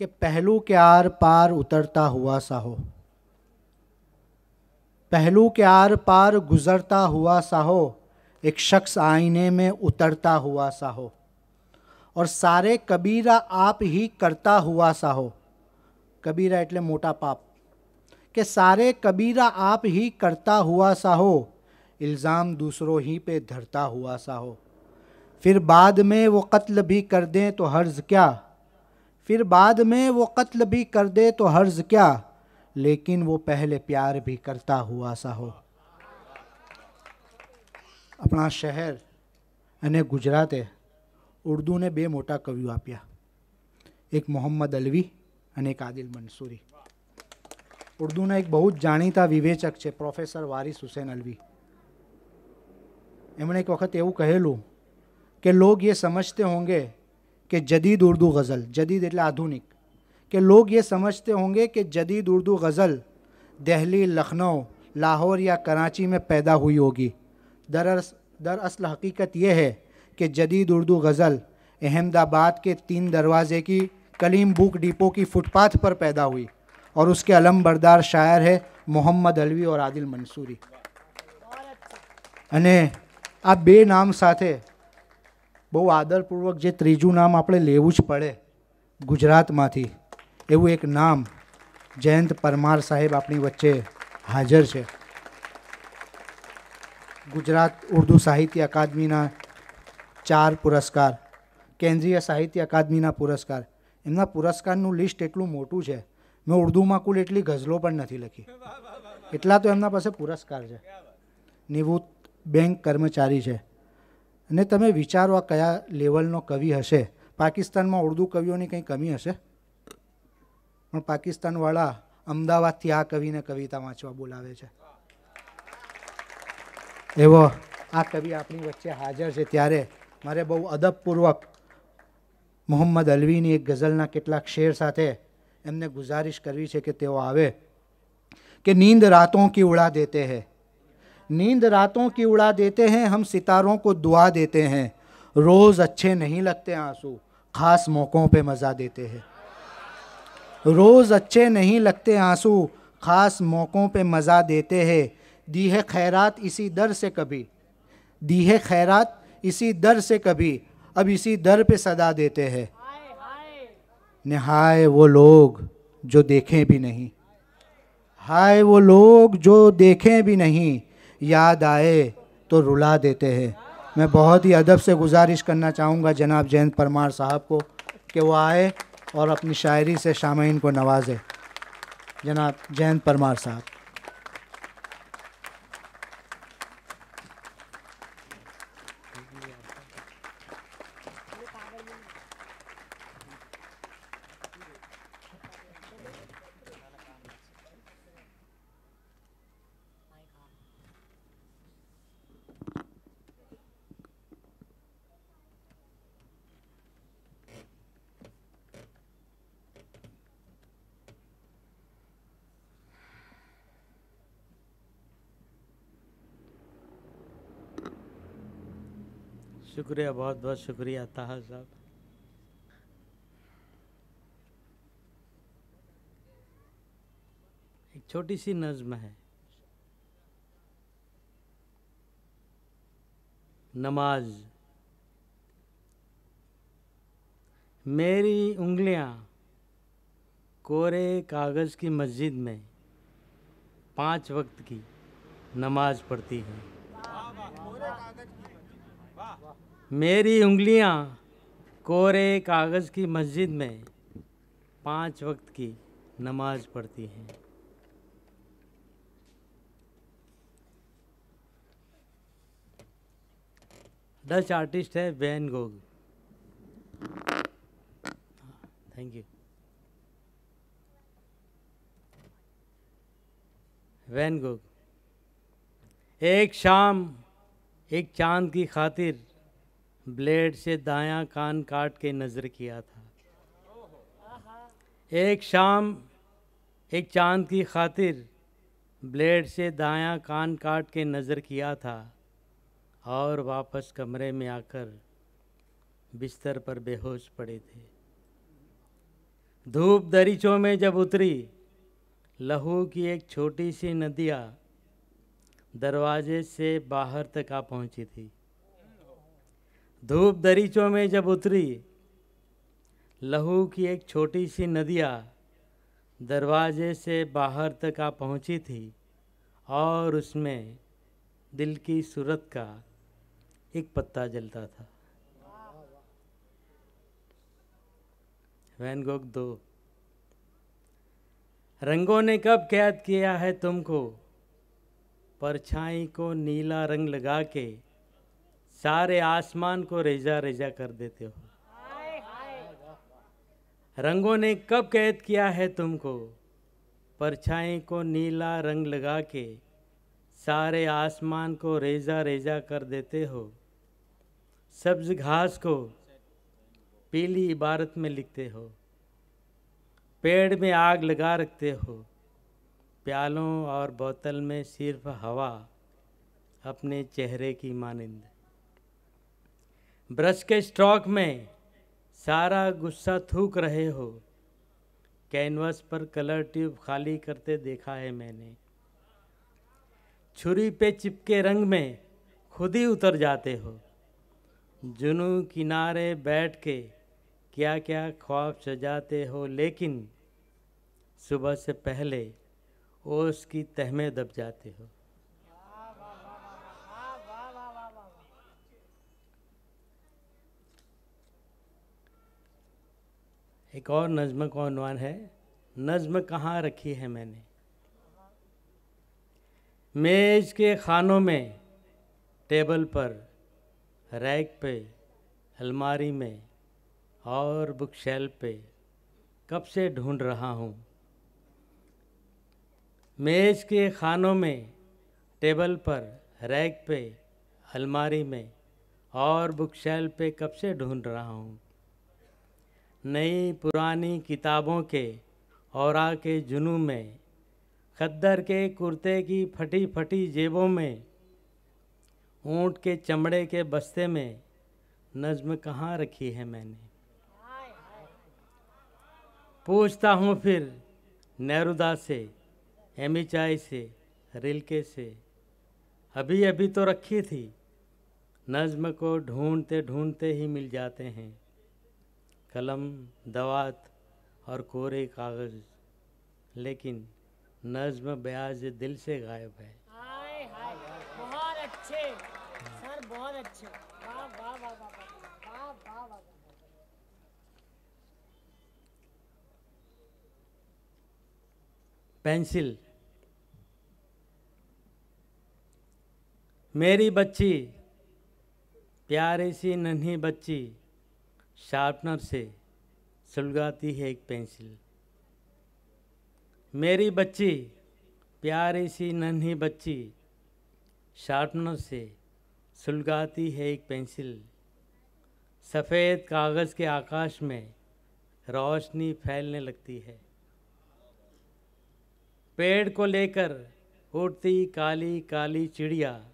કે પહેલું કે આર પાર ઉતરતા હુઆ સા હો पहलू के आर पार गुज़रता हुआ सा हो, एक शख्स आईने में उतरता हुआ सा हो, और सारे कबीरा आप ही करता हुआ सा हो। कबीरा એટલે मोटा पाप, के सारे कबीरा आप ही करता हुआ सा हो, इल्ज़ाम दूसरों ही पे धरता हुआ सा हो। फिर बाद में वो कत्ल भी कर दें तो हर्ज क्या फिर बाद में वो कत्ल भी कर दे तो हर्ज क्या लेकिन वो पहले प्यार भी करता हुआ सा हो આપણા શહેર અને ગુજરાતે ઉર્દુને બે મોટા કવિઓ આપ્યા એક મોહમ્મદ અલવી અને એક આદિલ મંસૂરી ઉર્દુના એક બહુ જ જાણીતા વિવેચક છે પ્રોફેસર વારિસ હુસૈન અલવી એમણે એક વખત એવું કહેલું કે લોગ ये समझते होंगे कि जदीद उर्दू गज़ल जदीद એટલે આધુનિક कि लोग ये समझते होंगे कि जदीद उर्दू गज़ल दिल्ली लखनऊ लाहौर या कराची में पैदा हुई होगी दरअस दरअसल हकीकत यह है कि जदीद उर्दू गज़ल अहमदाबाद के तीन दरवाज़े की कलीम बुक डिपो की फुटपाथ पर पैदा हुई और उसके अलम बरदार शायर है मोहम्मद अलवी और आदिल मंसूरी અને આ બે નામ સાથે બહુ આદરપૂર્વક જે ત્રીજું નામ આપણે લેવું જ પડે ગુજરાતમાંથી, એવું એક નામ જયંત પરમાર સાહેબ આપણી વચ્ચે હાજર છે. ગુજરાત ઉર્દુ સાહિત્ય અકાદમીના ચાર પુરસ્કાર, કેન્દ્રીય સાહિત્ય અકાદમીના પુરસ્કાર. એમના પુરસ્કારનું લિસ્ટ એટલું મોટું છે, મેં ઉર્દુમાં કુલ એટલી ગઝલો પણ નથી લખી. એટલા તો એમના પાસે પુરસ્કાર છે. નિવૃત્ત બેંક કર્મચારી છે. અને તમે વિચારો આ કયા લેવલનો કવિ હશે? પાકિસ્તાનમાં ઉર્દુ કવિઓની કંઈ કમી હશે? પણ પાકિસ્તાનવાળા અમદાવાદથી આ કવિને કવિતા વાંચવા બોલાવે છે. એવો આ કવિ આપણી વચ્ચે હાજર છે. ત્યારે મારે બહુ અદબપૂર્વક મોહમ્મદ અલવીની એક ગઝલના કેટલાક શેર સાથે એમને ગુજારિશ કરવી છે કે તેઓ આવે. કે નીંદ રાતો કી ઉડા દેતે હૈ. नींद रातों की उड़ा देते हैं, हम सितारों को दुआ देते हैं। रोज़ अच्छे नहीं लगते आँसू, खास मौक़ों पे मज़ा देते हैं। रोज़ अच्छे नहीं लगते आँसू, खास मौक़ों पे मज़ा देते हैं। दी है खैरात इसी दर से कभी। दी है खैरात इसी दर से कभी। अब इसी दर पे सदा देते हैं। निहाय वो लोग जो देखें भी नहीं। हाय वो लोग जो देखें भी नहीं। याद आए तो रुला देते हैं। मैं बहुत ही अदब से गुजारिश करना चाहूँगा जनाब जयंत परमार साहब को कि वो आए और अपनी शायरी से शामीन को नवाजे। जनाब जयंत परमार साहब। शुक्रिया, बहुत बहुत शुक्रिया, ताहा साहब। एक छोटी सी नज्म है। नमाज़। मेरी उंगलियाँ कोरे कागज़ की मस्जिद में पाँच वक्त की नमाज़ पढ़ती हैं। मेरी उंगलियाँ कोरे कागज़ की मस्जिद में पाँच वक्त की नमाज़ पढ़ती हैं। डच आर्टिस्ट है Van Gogh thank you Van Gogh एक शाम, एक चाँद की खातिर ब्लेड से दायां कान काट के नज़र किया था। एक शाम, एक चाँद की खातिर ब्लेड से दायां कान काट के नज़र किया था और वापस कमरे में आकर बिस्तर पर बेहोश पड़े थे। धूप दरीचों में जब उतरी, लहू की एक छोटी सी नदिया दरवाजे से बाहर तक आ पहुँची थी। धूप दरीचों में जब उतरी, लहू की एक छोटी सी नदिया दरवाजे से बाहर तक आ पहुँची थी और उसमें दिल की सूरत का एक पत्ता जलता था। वैन गोग दो, रंगों ने कब कैद किया है तुमको? परछाई को नीला रंग लगा के सारे आसमान को रेजा रेजा कर देते हो। रंगों ने कब कैद किया है तुमको? परछाई को नीला रंग लगा के सारे आसमान को रेजा रेजा कर देते हो। सब्ज घास को पीली इबारत में लिखते हो। पेड़ में आग लगा रखते हो। प्यालों और बोतल में सिर्फ़ हवा अपने चेहरे की मानिंद। ब्रश के स्ट्रोक में सारा गुस्सा थूक रहे हो। कैनवस पर कलर ट्यूब खाली करते देखा है मैंने। छुरी पे चिपके रंग में खुद ही उतर जाते हो। जुनू किनारे बैठ के क्या क्या ख्वाब सजाते हो, लेकिन सुबह से पहले ओस की तह में दब जाते हो। एक और नज्म का उन्वान है, नज्म कहाँ रखी है मैंने? मेज के खानों में, टेबल पर, रैक पे, अलमारी में और बुक शेल्फ पे कब से ढूंढ रहा हूँ? मेज के खानों में, टेबल पर, रैक पे, अलमारी में और बुक शेल्फ पे कब से ढूंढ रहा हूँ? नई पुरानी किताबों के और के जुनू में, खद्दर के कुर्ते की फटी फटी जेबों में, ऊँट के चमड़े के बस्ते में नज्म कहाँ रखी है मैंने? पूछता हूँ फिर नेरुदा से, एमिचाई से, रिलके से। अभी अभी तो रखी थी। नज्म को ढूंढते ढूंढते ही मिल जाते हैं। कलम दवात और कोरे कागज़। लेकिन नज्म ब्याज दिल से गायब है। हाय हाय। बहुत अच्छे। सर बहुत अच्छे। वाह वाह वाह वाह वाह वाह पेंसिल। मेरी बच्ची प्यारी सी नन्ही बच्ची। शार्पनर से सुलगाती है एक पेंसिल। मेरी बच्ची, प्यारी सी नन्ही बच्ची, शार्पनर से सुलगाती है एक पेंसिल। सफ़ेद कागज़ के आकाश में रोशनी फैलने लगती है। पेड़ को लेकर उड़ती काली काली चिड़िया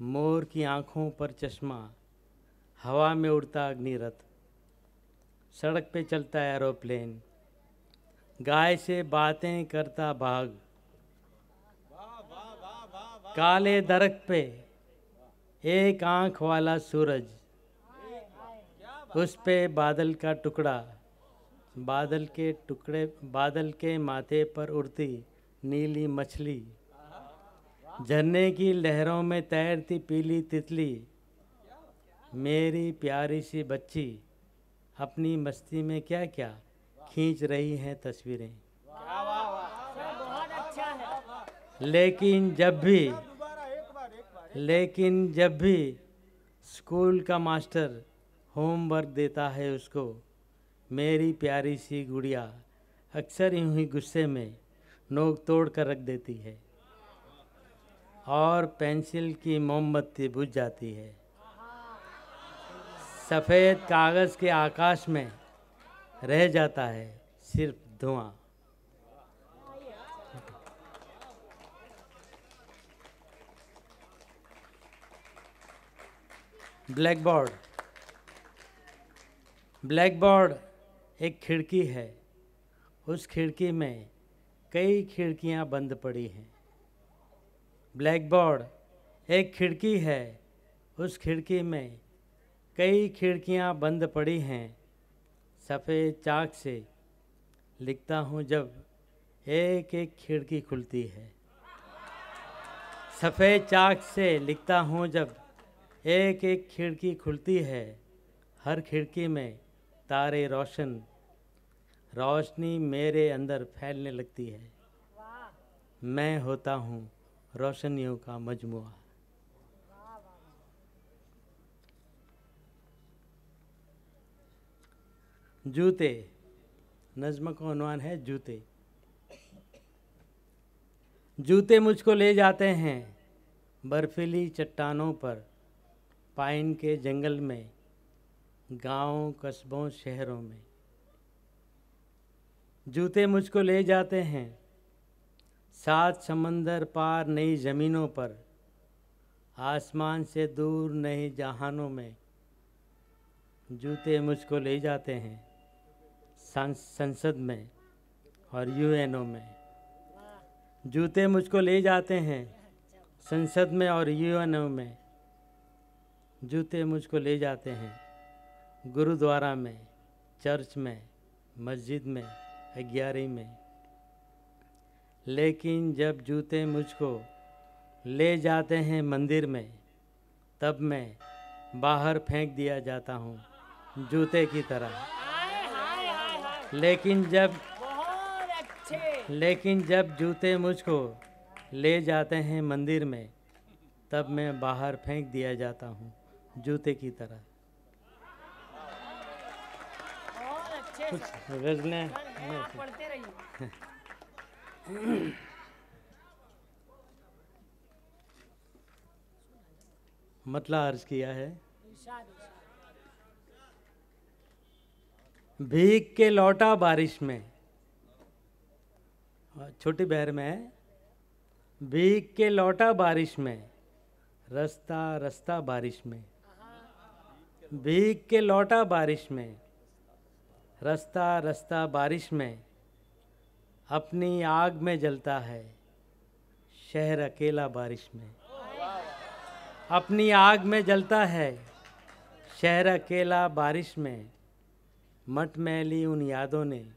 मोर की आँखों पर चश्मा हवा में उड़ता अग्निरथ। सड़क पे चलता एरोप्लेन। गाय से बातें करता बाघ। काले दरख्त पे एक आँख वाला सूरज। उस पे बादल का टुकड़ा। बादल के टुकड़े, बादल के माथे पर उड़ती नीली मछली। झरने की लहरों में तैरती पीली तितली। मेरी प्यारी सी बच्ची, अपनी मस्ती में क्या क्या खींच रही हैं तस्वीरें? लेकिन जब भी, लेकिन जब भी स्कूल का मास्टर होमवर्क देता है उसको, मेरी प्यारी सी गुड़िया अक्सर यूँ ही गुस्से में नोक तोड़ कर रख देती है और पेंसिल की मोमबत्ती बुझ जाती है। सफ़ेद कागज़ के आकाश में रह जाता है सिर्फ़ धुआँ। ब्लैक बोर्ड ब्लैक बोर्ड एक खिड़की है। उस खिड़की में कई खिड़कियाँ बंद पड़ी हैं। ब्लैक बोर्ड एक खिड़की है। उस खिड़की में कई खिड़कियाँ बंद पड़ी हैं, सफ़ेद चाक से लिखता हूँ जब एक एक खिड़की खुलती है। सफ़ेद चाक से लिखता हूँ जब एक एक खिड़की खुलती है, हर खिड़की में तारे रोशन, रोशनी मेरे अंदर फैलने लगती है। मैं होता हूँ रोशनियों का मजमुआ। जूते। नज्म का उन्वान है जूते। जूते मुझको ले जाते हैं बर्फीली चट्टानों पर, पाइन के जंगल में, गाँव, कस्बों, शहरों में। जूते मुझको ले जाते हैं सात समंदर पार नई ज़मीनों पर, आसमान से दूर नए जहानों में। जूते मुझको ले जाते हैं। संसद में और यूएनओ में। जूते मुझको ले जाते हैं संसद में और यूएनओ में। जूते मुझको ले जाते हैं गुरुद्वारा में, चर्च में, मस्जिद में ग्यारह में। लेकिन जब जूते मुझको ले जाते हैं मंदिर में, तब मैं बाहर फेंक दिया जाता हूँ जूते की तरह। लेकिन जब लेकिन जब जूते मुझको ले जाते हैं मंदिर में तब मैं बाहर फेंक दिया जाता हूँ जूते की तरह। कुछ गजलें [clears throat] मतला अर्ज़ किया है। भीग के लौटा बारिश में। छोटी बहर में है। भीग के लौटा बारिश में, रास्ता रास्ता बारिश में। भीग के लौटा बारिश में, रास्ता रास्ता बारिश में अपनी आग में जलता है, शहर अकेला बारिश में। अपनी आग में जलता है, शहर अकेला बारिश में। मट मैली उन यादों ने,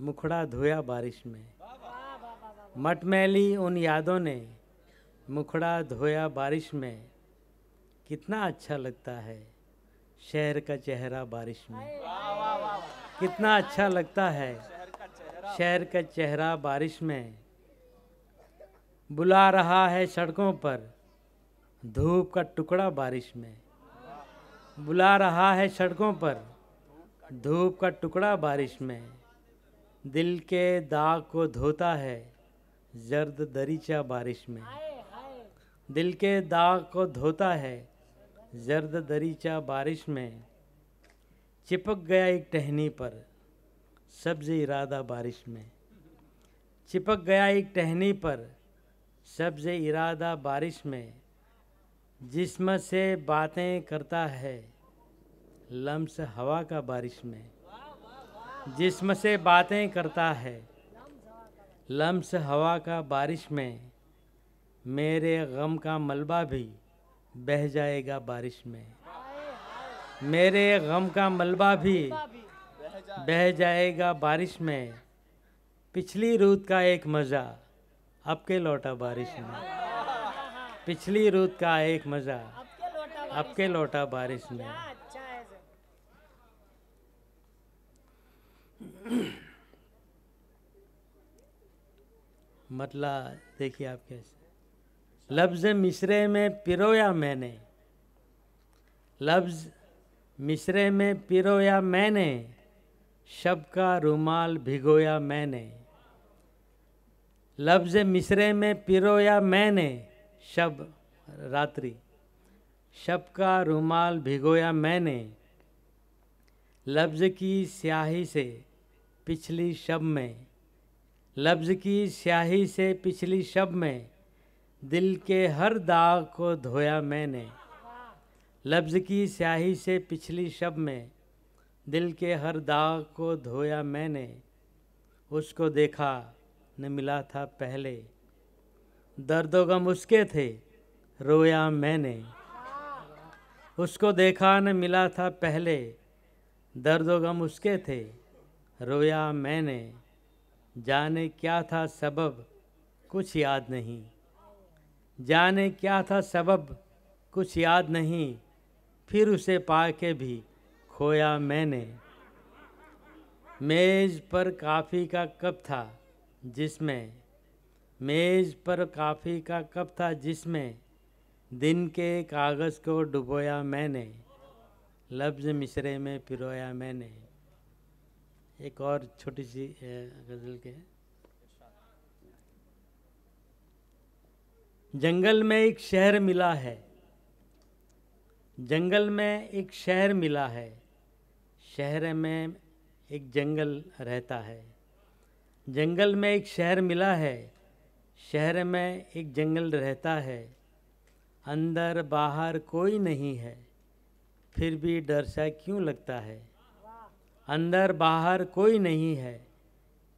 मुखड़ा धोया बारिश में। मट मैली उन यादों ने, मुखड़ा धोया बारिश में। कितना अच्छा लगता है शहर का चेहरा बारिश में। कितना अच्छा लगता है शहर का चेहरा बारिश में। बुला रहा है सड़कों पर, धूप का टुकड़ा बारिश में। बुला रहा है सड़कों पर धूप का टुकड़ा बारिश में, दिल के दाग को धोता है जर्द दरीचा बारिश में। दिल के दाग को धोता है जर्द दरीचा बारिश में। चिपक गया एक टहनी पर सब्ज इरादा बारिश में। चिपक गया एक टहनी पर सब्ज इरादा बारिश में। जिस्म से बातें करता है लम्स हवा का बारिश में, जिसम से बातें करता है। लम्स हवा का बारिश में, मेरे गम का मलबा भी बह जाएगा बारिश में। मेरे गम का मलबा भी बह जाएगा बारिश में। पिछली रूत का एक मज़ा अब के लौटा बारिश में। पिछली रूत का एक मज़ा अब के लौटा बारिश में अच्छा है सर मतला देखिए आप कैसे। लफ्ज़ मिसरे में पिरोया मैंने। लफ्ज़ मिसरे में पिरोया मैंने। शब का रुमाल भिगोया मैंने। लफ्ज़ मिसरे में पिरोया मैंने। शब, रात्रि। शब का रुमाल भिगोया मैंने। लफ्ज़ की स्याही से पिछली शब में। लफ्ज़ की स्याही से पिछली शब में। दिल के हर दाग को धोया मैंने। लफ्ज़ की स्याही से पिछली शब में। दिल के हर दाग को धोया मैंने। उसको देखा न मिला था पहले। दर्दो गम उसके थे, रोया मैंने। उसको देखा न मिला था पहले। दर्दो गम उसके थे। रोया मैंने, जाने क्या था सबब, कुछ याद नहीं। जाने क्या था सबब, कुछ याद नहीं, फिर उसे पा के भी खोया मैंने। मेज़ पर काफ़ी का कप था जिसमें, मेज़ पर काफ़ी का कप था जिसमें, दिन के कागज़ को डुबोया मैंने, लफ्ज़ मिसरे में पिरोया मैंने। एक और छोटी सी गज़ल के। जंगल में एक शहर मिला है। जंगल में एक शहर मिला है। शहर में एक जंगल रहता है। जंगल में एक शहर मिला है। शहर में एक जंगल रहता है। अंदर बाहर कोई नहीं है। फिर भी डर सा क्यों लगता है? अंदर बाहर कोई नहीं है,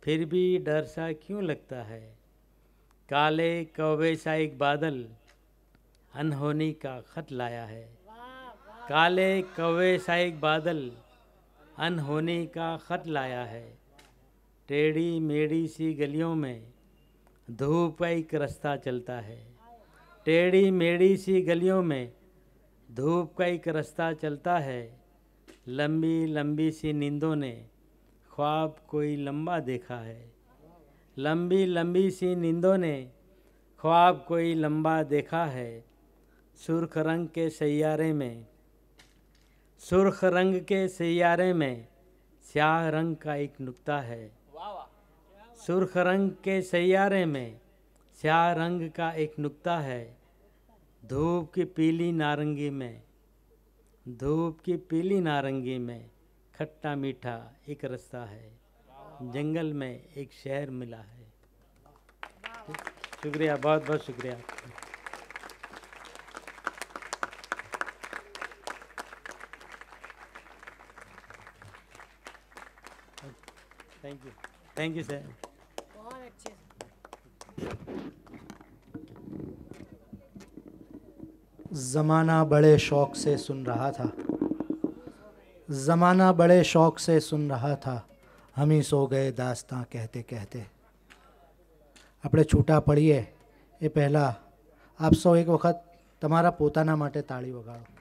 फिर भी डर सा क्यों लगता है? काले कौवे सा एक बादल अनहोनी का खत लाया है। काले कौवे सा एक बादल अनहोनी का खत लाया है। टेढ़ी मेढ़ी सी गलियों में धूप एक रास्ता चलता है। टेढ़ी मेढ़ी सी गलियों में धूप का एक रास्ता चलता है। लंबी लंबी सी नींदों ने ख्वाब कोई लंबा देखा है। लंबी लंबी सी नींदों ने ख्वाब कोई लंबा देखा है। सुर्ख रंग के सैयारे में, सुर्ख रंग के सैयारे में स्याह रंग का एक नुक्ता है। सुर्ख रंग के सैयारे में स्याह रंग का एक नुक्ता है। धूप की पीली नारंगी में धूप की पीली नारंगी में खट्टा मीठा एक रास्ता है। जंगल में एक शहर मिला है। शुक्रिया, बहुत बहुत शुक्रिया। Thank you thank you sir बहुत अच्छे ज़माना बड़े शौक़ से सुन रहा था ज़माना बड़े शौक़ से सुन रहा था हम ही सो गए દાસ્તા કહેતે કહેતે આપણે છૂટા પડીએ એ પહેલાં આપ સૌ એક વખત તમારા પોતાના માટે તાળી વગાડો